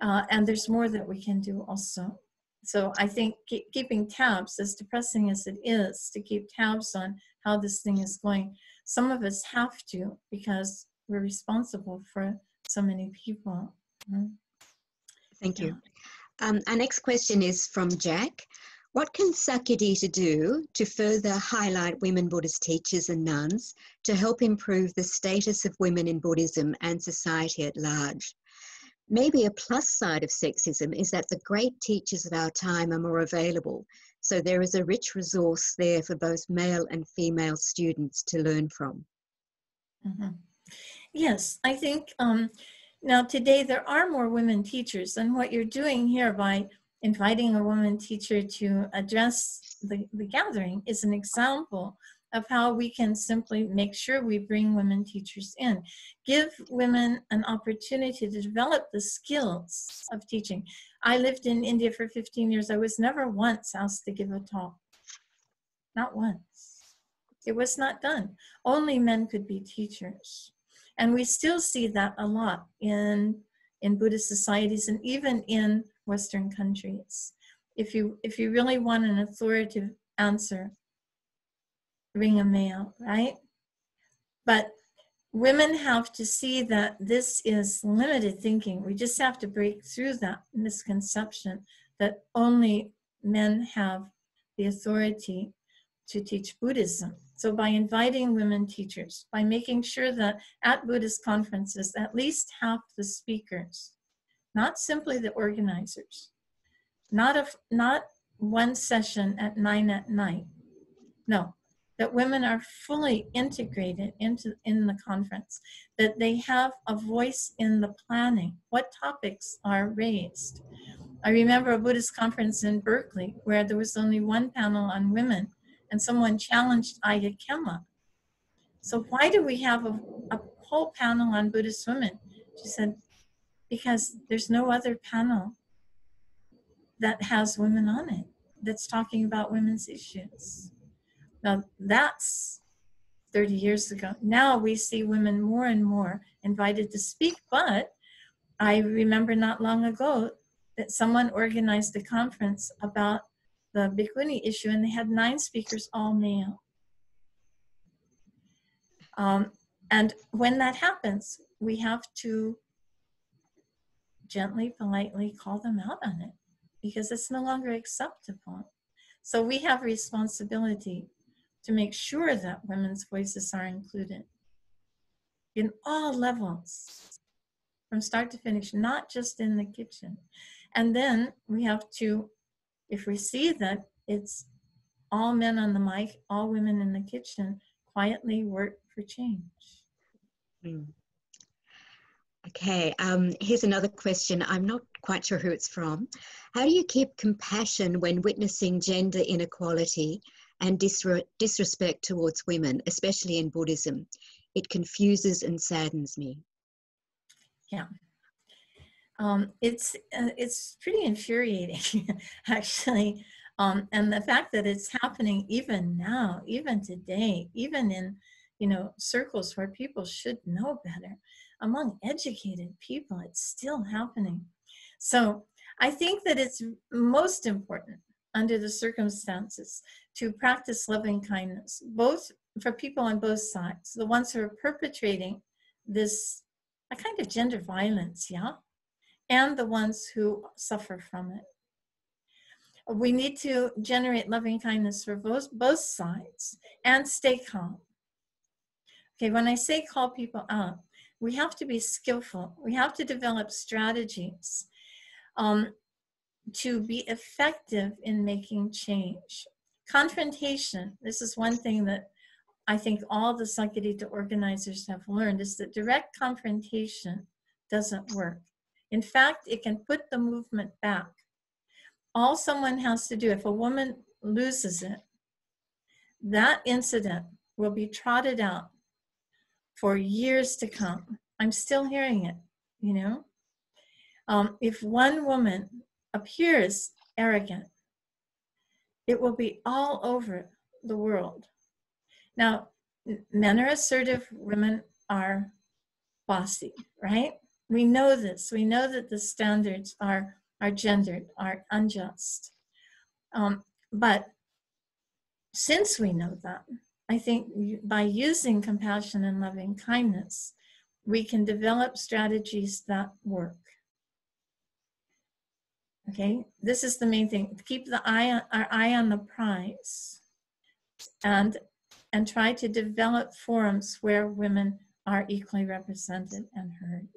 Uh, and there's more that we can do also. So I think keep, keeping tabs, as depressing as it is, to keep tabs on how this thing is going, some of us have to because we're responsible for so many people. Mm-hmm. Thank you. Um, our next question is from Jack. What can Sakyadhita do to further highlight women Buddhist teachers and nuns to help improve the status of women in Buddhism and society at large? Maybe a plus side of sexism is that the great teachers of our time are more available, so there is a rich resource there for both male and female students to learn from. Mm-hmm. Yes, I think um, now, today there are more women teachers, and what you're doing here by inviting a woman teacher to address the, the gathering is an example of how we can simply make sure we bring women teachers in. Give women an opportunity to develop the skills of teaching. I lived in India for 15 years. I was never once asked to give a talk. Not once. It was not done. Only men could be teachers. And we still see that a lot in, in Buddhist societies and even in Western countries. If you, if you really want an authoritative answer, ring a male, right? But women have to see that this is limited thinking. We just have to break through that misconception that only men have the authority to teach Buddhism. So by inviting women teachers, by making sure that at Buddhist conferences, at least half the speakers, not simply the organizers, not, a, not one session at nine at night, no, that women are fully integrated into in the conference, that they have a voice in the planning, what topics are raised. I remember a Buddhist conference in Berkeley where there was only one panel on women and someone challenged Ayya Khema. So why do we have a, a whole panel on Buddhist women? She said, because there's no other panel that has women on it that's talking about women's issues. Now that's 30 years ago. Now we see women more and more invited to speak, but I remember not long ago that someone organized a conference about the Bhikkhuni issue, and they had nine speakers, all male. Um, and when that happens, we have to gently, politely call them out on it because it's no longer acceptable. So we have responsibility to make sure that women's voices are included in all levels from start to finish, not just in the kitchen. And then we have to if we see that it's all men on the mic, all women in the kitchen, quietly work for change. Mm. Okay, um, here's another question. I'm not quite sure who it's from. How do you keep compassion when witnessing gender inequality and disre disrespect towards women, especially in Buddhism? It confuses and saddens me. Yeah, um, it's uh, it's pretty infuriating, [laughs] actually. Um, and the fact that it's happening even now, even today, even in you know circles where people should know better, among educated people, it's still happening. So I think that it's most important under the circumstances to practice loving kindness, both for people on both sides, the ones who are perpetrating this a kind of gender violence, yeah, and the ones who suffer from it. We need to generate loving kindness for both, both sides and stay calm. Okay, when I say call people out, we have to be skillful. We have to develop strategies. Um, to be effective in making change. Confrontation, this is one thing that I think all the Sakyadhita organizers have learned is that direct confrontation doesn't work. In fact, it can put the movement back. All someone has to do, if a woman loses it, that incident will be trotted out for years to come. I'm still hearing it, you know? Um, if one woman appears arrogant, it will be all over the world. Now, men are assertive, women are bossy, right? We know this. We know that the standards are, are gendered, are unjust. Um, but since we know that, I think by using compassion and loving kindness, we can develop strategies that work. Okay, this is the main thing. Keep the eye on, our eye on the prize, and and try to develop forums where women are equally represented and heard.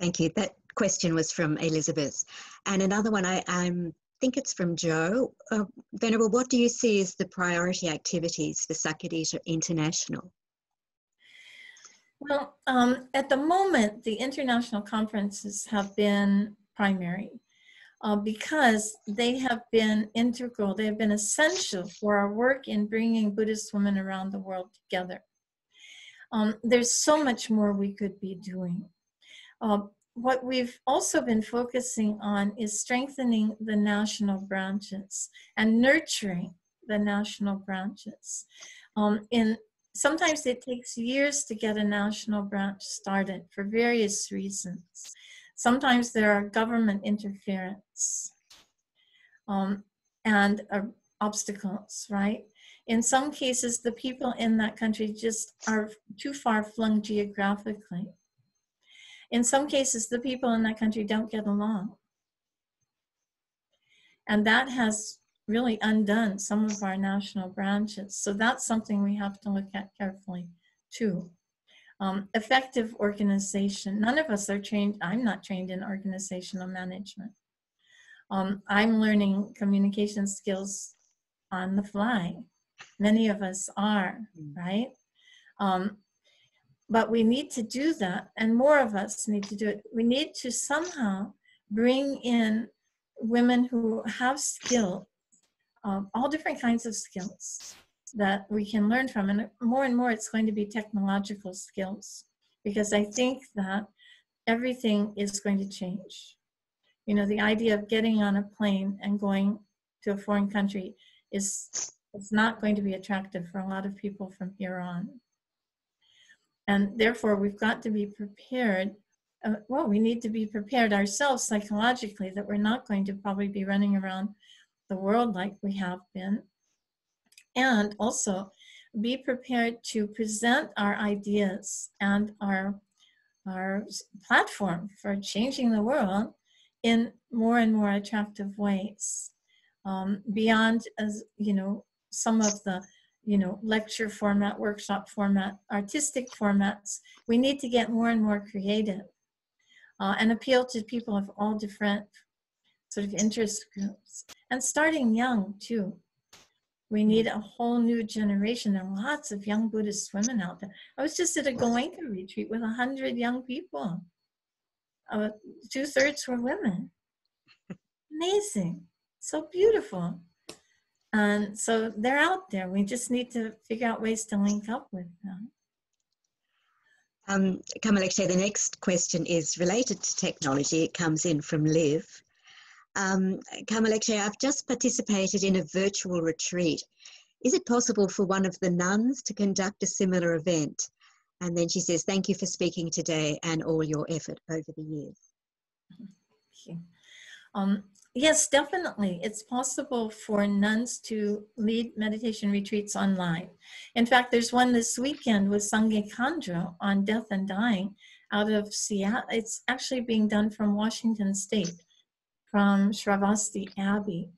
Thank you. That question was from Elizabeth, and another one I I'm, think it's from Joe. Uh, Venerable, what do you see as the priority activities for Sakyadhita International? Well, um, at the moment, the international conferences have been primary uh, because they have been integral, they have been essential for our work in bringing Buddhist women around the world together. Um, there's so much more we could be doing. Uh, what we've also been focusing on is strengthening the national branches and nurturing the national branches. Um, in sometimes it takes years to get a national branch started for various reasons. Sometimes there are government interference um, and uh, obstacles, right? In some cases, the people in that country just are too far flung geographically. In some cases, the people in that country don't get along. And that has really undone some of our national branches. So that's something we have to look at carefully too. Um, effective organization. None of us are trained, I'm not trained in organizational management. Um, I'm learning communication skills on the fly. Many of us are, mm. right? Um, but we need to do that, and more of us need to do it. We need to somehow bring in women who have skill, um, all different kinds of skills, that we can learn from. And more and more, it's going to be technological skills because I think that everything is going to change. You know, the idea of getting on a plane and going to a foreign country is it's not going to be attractive for a lot of people from here on. And therefore, we've got to be prepared. Uh, well, we need to be prepared ourselves psychologically that we're not going to probably be running around the world like we have been and also be prepared to present our ideas and our our platform for changing the world in more and more attractive ways. Um, beyond as you know some of the you know lecture format workshop format artistic formats we need to get more and more creative uh, and appeal to people of all different sort of interest groups and starting young too we need a whole new generation. There are lots of young Buddhist women out there. I was just at a Goenka retreat with a hundred young people. Uh, Two thirds were women. Amazing, so beautiful. And so they're out there. We just need to figure out ways to link up with them. Um, Karma Lekshe, the next question is related to technology. It comes in from Liv. Um, I've just participated in a virtual retreat. Is it possible for one of the nuns to conduct a similar event? And then she says, Thank you for speaking today and all your effort over the years. Um, yes, definitely. It's possible for nuns to lead meditation retreats online. In fact, there's one this weekend with Sangye Khadro on death and dying out of Seattle. It's actually being done from Washington State from Shravasti Abbey.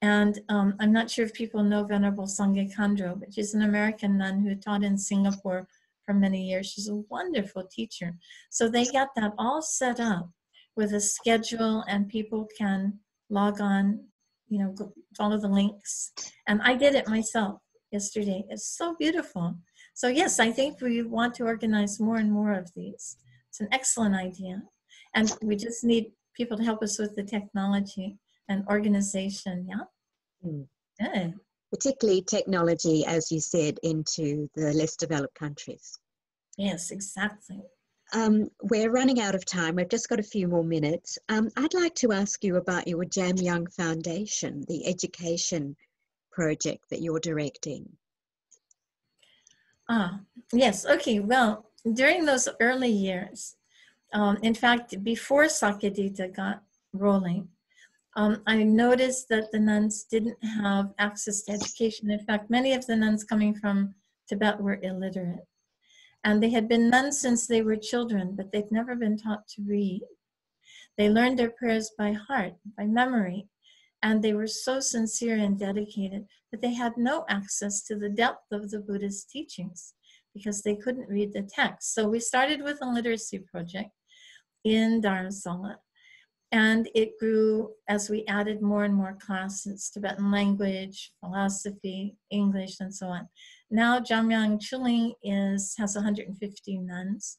And um, I'm not sure if people know Venerable Sangye Khadro, but she's an American nun who taught in Singapore for many years. She's a wonderful teacher. So they got that all set up with a schedule and people can log on, you know, follow the links. And I did it myself yesterday. It's so beautiful. So yes, I think we want to organize more and more of these. It's an excellent idea. And we just need people to help us with the technology and organization. Yeah. Mm. Good. Particularly technology, as you said, into the less developed countries. Yes, exactly. Um, we're running out of time. We've just got a few more minutes. Um, I'd like to ask you about your Jamyang Foundation, the education project that you're directing. Ah, yes. Okay. Well, during those early years, um, in fact, before Sakyadhita got rolling, um, I noticed that the nuns didn't have access to education. In fact, many of the nuns coming from Tibet were illiterate. And they had been nuns since they were children, but they'd never been taught to read. They learned their prayers by heart, by memory, and they were so sincere and dedicated that they had no access to the depth of the Buddhist teachings because they couldn't read the text. So we started with a literacy project in Dharamsala. And it grew as we added more and more classes, Tibetan language, philosophy, English, and so on. Now Jamyang Chuling is, has 150 nuns,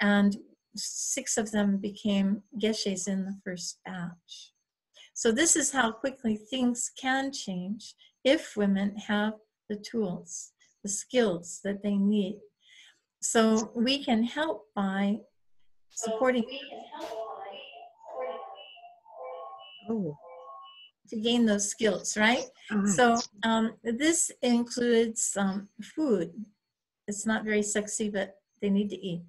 and six of them became geshes in the first batch. So this is how quickly things can change if women have the tools, the skills that they need. So we can help by supporting Oh. to gain those skills, right? Uh-huh. So um, this includes um, food. It's not very sexy, but they need to eat.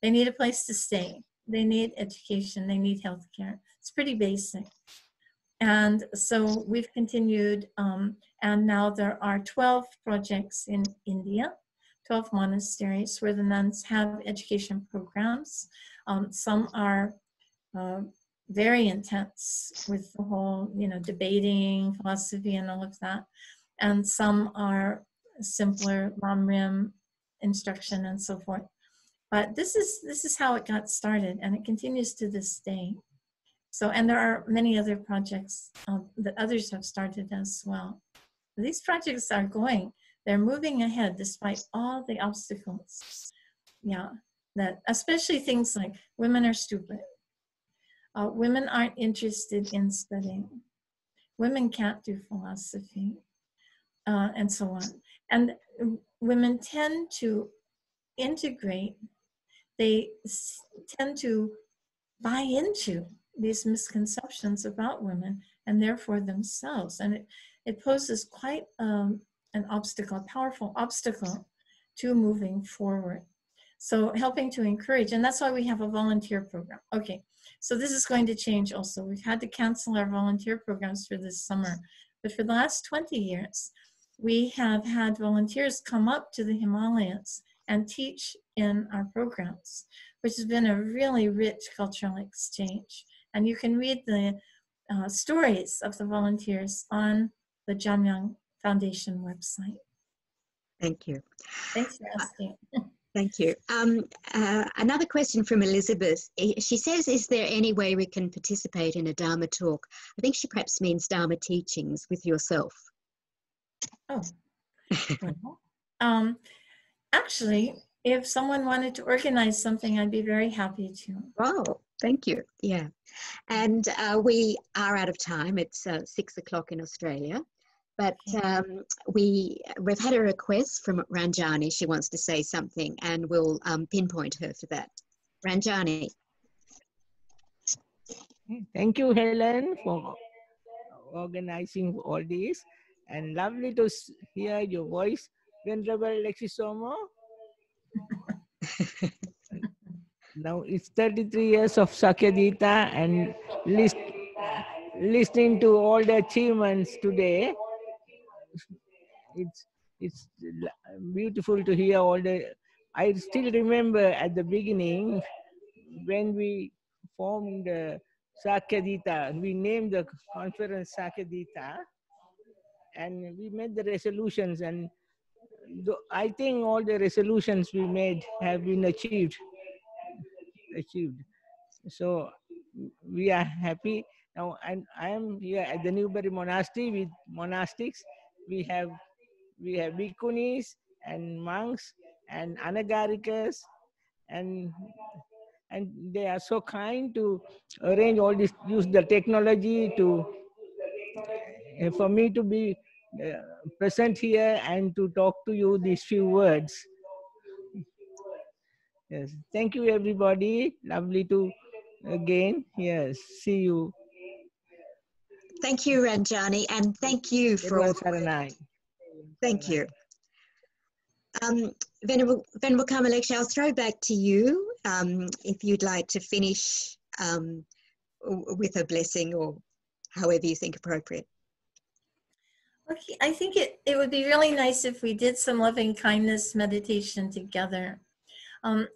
They need a place to stay. They need education. They need health care. It's pretty basic. And so we've continued, um, and now there are 12 projects in India, 12 monasteries where the nuns have education programs. Um, some are uh, very intense with the whole, you know, debating philosophy and all of that. And some are simpler, lamrim instruction and so forth. But this is this is how it got started, and it continues to this day. So, and there are many other projects um, that others have started as well. These projects are going; they're moving ahead despite all the obstacles. Yeah, that especially things like women are stupid uh, women aren't interested in studying. Women can't do philosophy, uh, and so on. And women tend to integrate, they tend to buy into these misconceptions about women and therefore themselves. And it, it poses quite um, an obstacle, a powerful obstacle to moving forward. So helping to encourage, and that's why we have a volunteer program. Okay, so this is going to change also. We've had to cancel our volunteer programs for this summer, but for the last 20 years, we have had volunteers come up to the Himalayas and teach in our programs, which has been a really rich cultural exchange. And you can read the uh, stories of the volunteers on the Jamyang Foundation website. Thank you. Thanks for asking. [laughs] Thank you. Um, uh, another question from Elizabeth. She says, is there any way we can participate in a Dharma talk? I think she perhaps means Dharma teachings with yourself. Oh. [laughs] um, actually, if someone wanted to organize something, I'd be very happy to. Oh, thank you. Yeah. And uh, we are out of time. It's uh, six o'clock in Australia. But um, we we've had a request from Ranjani. She wants to say something, and we'll um, pinpoint her for that. Ranjani. Thank you, Helen, for organizing all this, and lovely to hear your voice, Venerable Lekshe Tsomo. [laughs] now it's 33 years of Sakyadhita and list, listening to all the achievements today it's it's beautiful to hear all the i still remember at the beginning when we formed uh, sakyadhita we named the conference sakyadhita and we made the resolutions and i think all the resolutions we made have been achieved achieved so we are happy now. And I am here at the Newberry Monastery with monastics. We have we have bhikkhunis and monks and anagarikas and and they are so kind to arrange all this use the technology to uh, for me to be uh, present here and to talk to you these few words yes thank you everybody lovely to again yes see you Thank you, Ranjani, and thank you for all. Saranai. Thank you. Um, Venerable, Venerable Karma Lekshe, I'll throw back to you um, if you'd like to finish um, with a blessing or however you think appropriate. Okay, I think it, it would be really nice if we did some loving kindness meditation together. Um,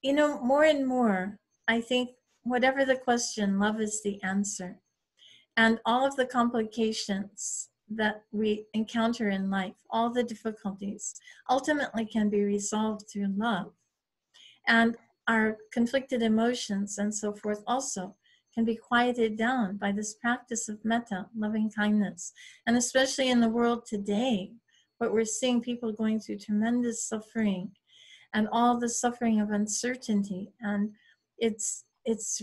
you know, more and more, I think whatever the question, love is the answer. And all of the complications that we encounter in life, all the difficulties, ultimately can be resolved through love. And our conflicted emotions and so forth also can be quieted down by this practice of metta, loving kindness. And especially in the world today, what we're seeing people going through tremendous suffering and all the suffering of uncertainty. And it's it's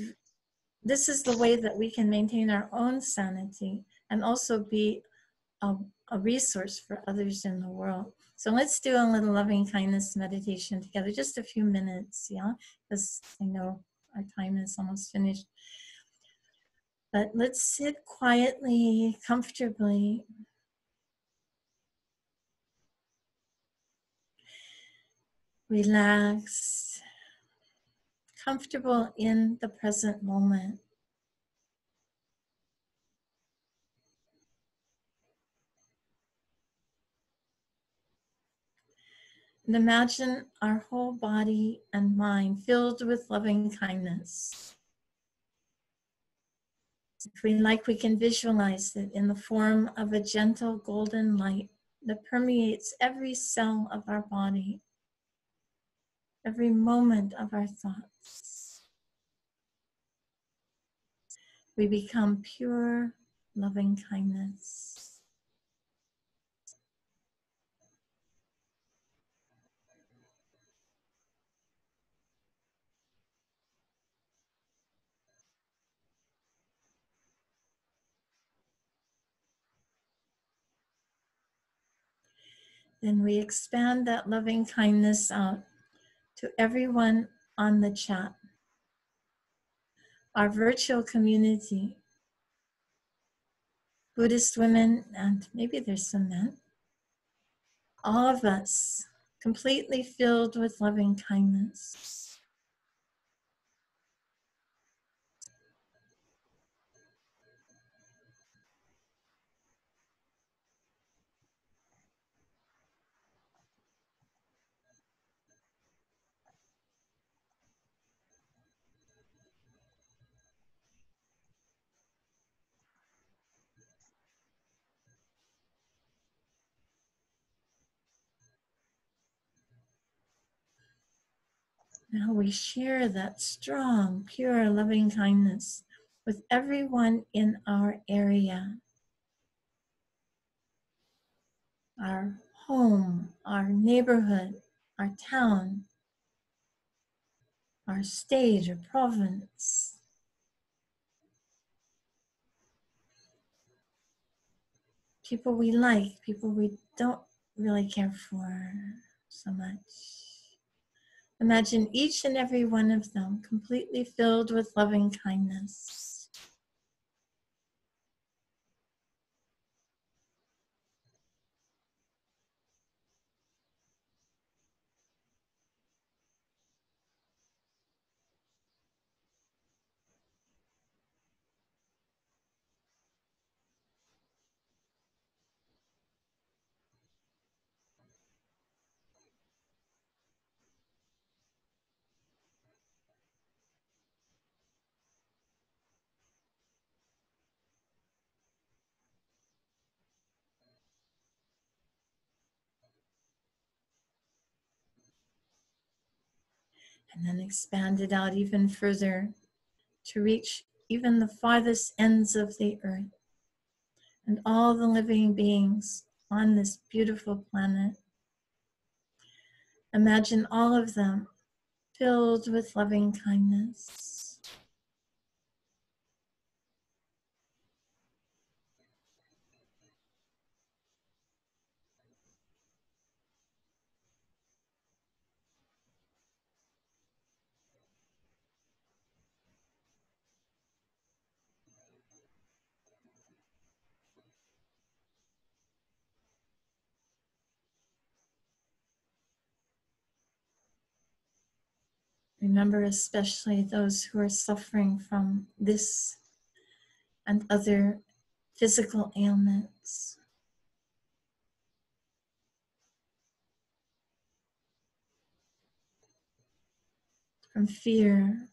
this is the way that we can maintain our own sanity and also be a, a, resource for others in the world. So let's do a little loving kindness meditation together, just a few minutes, yeah? Because I know our time is almost finished. But let's sit quietly, comfortably. Relaxed comfortable in the present moment. And imagine our whole body and mind filled with loving kindness. If we like, we can visualize it in the form of a gentle golden light that permeates every cell of our body every moment of our thoughts. We become pure, loving kindness. Then we expand that loving kindness out to everyone on the chat, our virtual community, Buddhist women, and maybe there's some men, all of us completely filled with loving kindness. Now we share that strong, pure, loving kindness with everyone in our area. Our home, our neighborhood, our town, our state or province. People we like, people we don't really care for so much. Imagine each and every one of them completely filled with loving kindness. And then expand it out even further to reach even the farthest ends of the earth, and all the living beings on this beautiful planet. Imagine all of them filled with loving kindness. Remember especially those who are suffering from this and other physical ailments. From fear,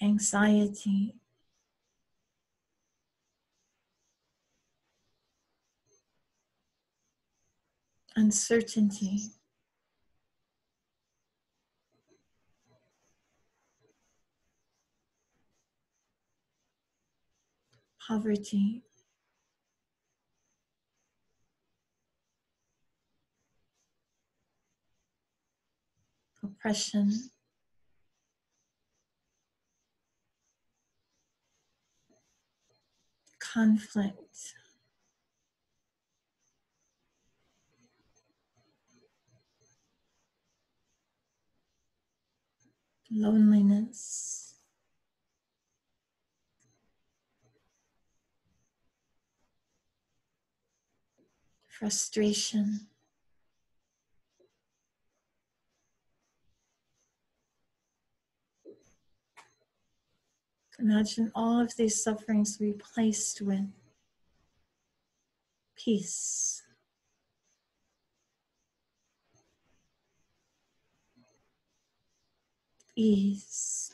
anxiety, uncertainty. Poverty. Oppression. Conflict. Loneliness, frustration. Imagine all of these sufferings replaced with peace. Ease.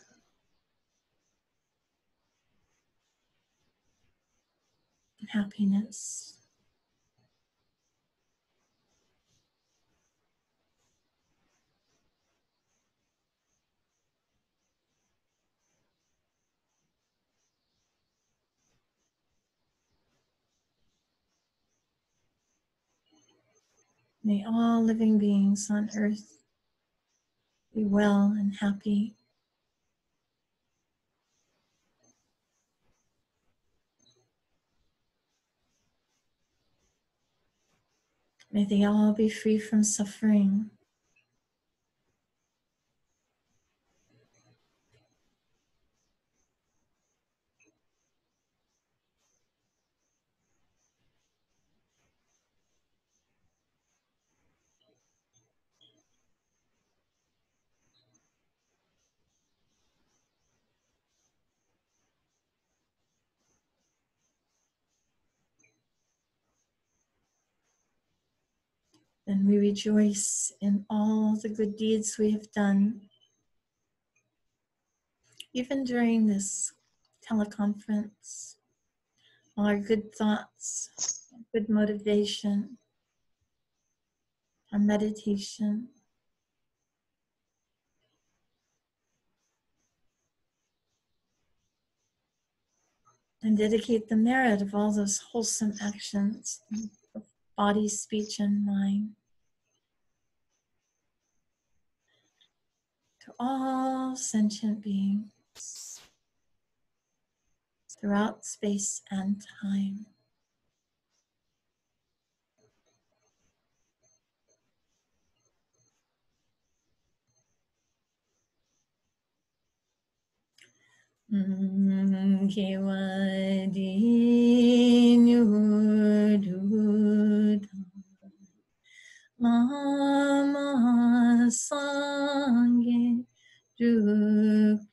Happiness. May all living beings on earth be well and happy. May they all be free from suffering. And we rejoice in all the good deeds we have done. Even during this teleconference, all our good thoughts, good motivation, our meditation. And dedicate the merit of all those wholesome actions, of body, speech, and mind. All sentient beings throughout space and time. Mm-hmm. Mama sange rukuni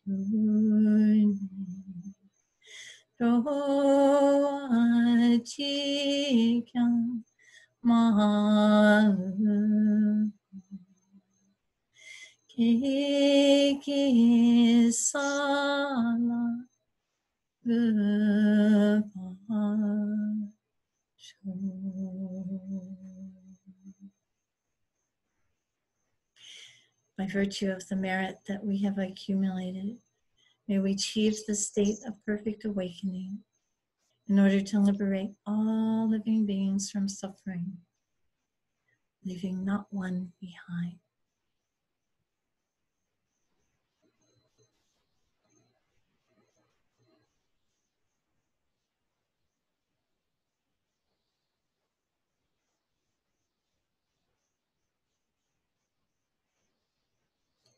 rochi kyang ma ke ke sala by virtue of the merit that we have accumulated. May we achieve the state of perfect awakening in order to liberate all living beings from suffering, leaving not one behind.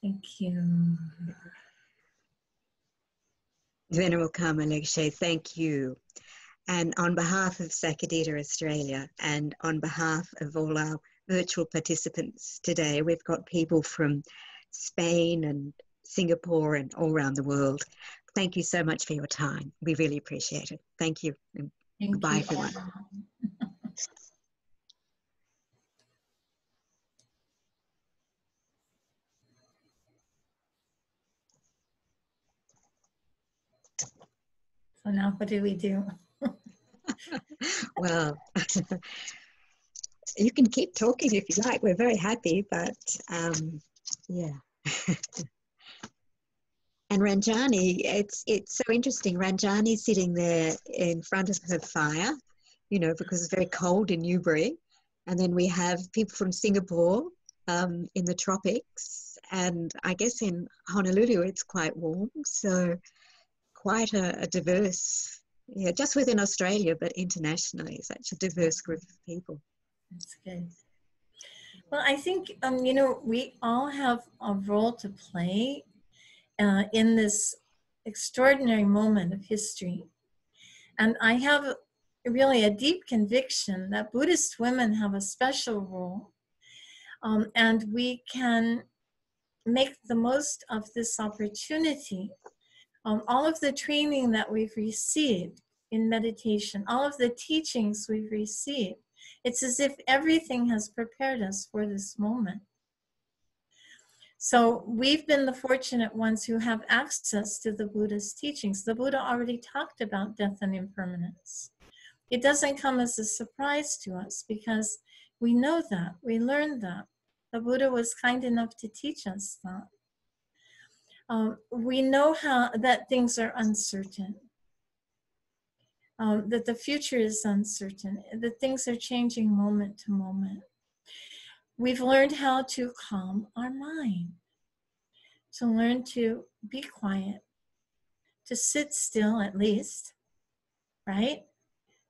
Thank you. Venerable Karma Lekshe, thank you. And on behalf of Sakyadhita Australia and on behalf of all our virtual participants today, we've got people from Spain and Singapore and all around the world. Thank you so much for your time. We really appreciate it. Thank you. And Thank goodbye, you. everyone. So now what do we do? [laughs] Well, [laughs] you can keep talking if you like. We're very happy, but um, yeah. [laughs] and Ranjani, it's it's so interesting. Ranjani's sitting there in front of her fire, you know, because it's very cold in Newbury, and then we have people from Singapore um, in the tropics, and I guess in Honolulu it's quite warm. So quite a, a diverse yeah, just within Australia, but internationally, such a diverse group of people. That's good. Well, I think, um, you know, we all have a role to play uh, in this extraordinary moment of history. And I have really a deep conviction that Buddhist women have a special role. Um, and we can make the most of this opportunity um, all of the training that we've received in meditation, all of the teachings we've received, it's as if everything has prepared us for this moment. So we've been the fortunate ones who have access to the Buddha's teachings. The Buddha already talked about death and impermanence. It doesn't come as a surprise to us because we know that, we learned that. The Buddha was kind enough to teach us that. Um, we know how that things are uncertain, um, that the future is uncertain, that things are changing moment to moment. We've learned how to calm our mind, to learn to be quiet, to sit still at least, right?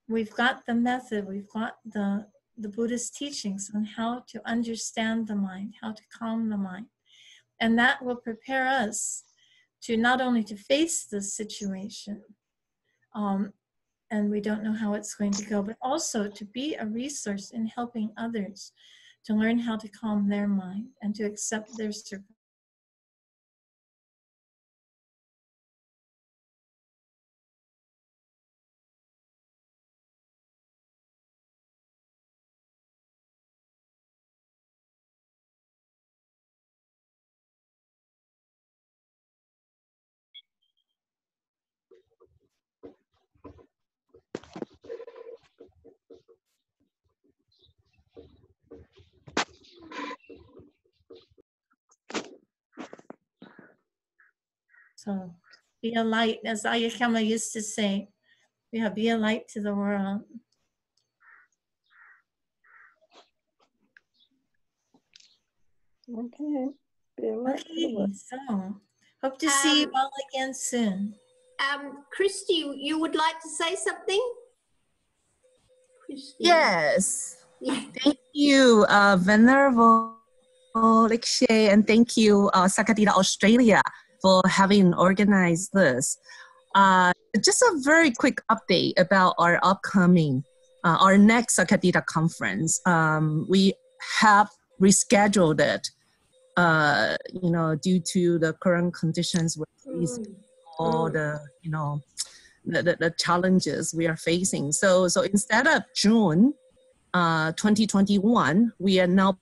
We've got the method, we've got the, the Buddhist teachings on how to understand the mind, how to calm the mind and that will prepare us to not only to face the situation um, and we don't know how it's going to go but also to be a resource in helping others to learn how to calm their mind and to accept their circumstances So be a light, as Ayya Khema used to say. Yeah, be a light to the world. Okay. Be a light to the Okay, world. so hope to see you Um, all again soon. Um, Christy, you would like to say something? Christy. Yes. Yeah. Thank you, uh, Venerable Lekshe, and thank you, uh, Sakyadhita Australia, for having organized this. Uh, just a very quick update about our upcoming, uh, our next Sakyadhita conference. Um, we have rescheduled it, uh, you know, due to the current conditions with all the you know the, the, the challenges we are facing so so instead of june uh, 2021 we are now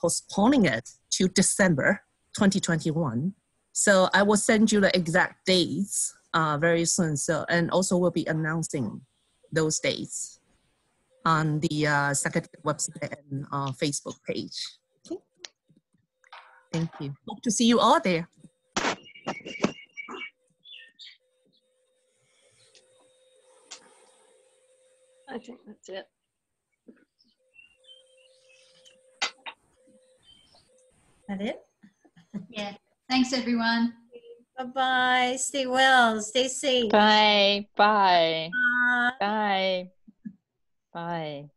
postponing it to december 2021 so i will send you the exact dates uh, very soon so and also we'll be announcing those dates on the uh, second website and uh, facebook page okay Thank you. Hope to see you all there. I think that's it. That it? Yeah. Thanks, everyone. Bye-bye. Stay well. Stay safe. Bye. Bye. Bye. Bye. Bye.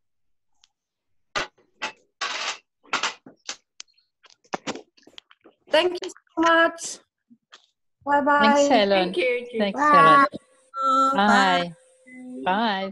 Thank you so much. Bye bye. Thanks, Helen. Thank you. Thanks, Bye. Helen. Bye. Bye.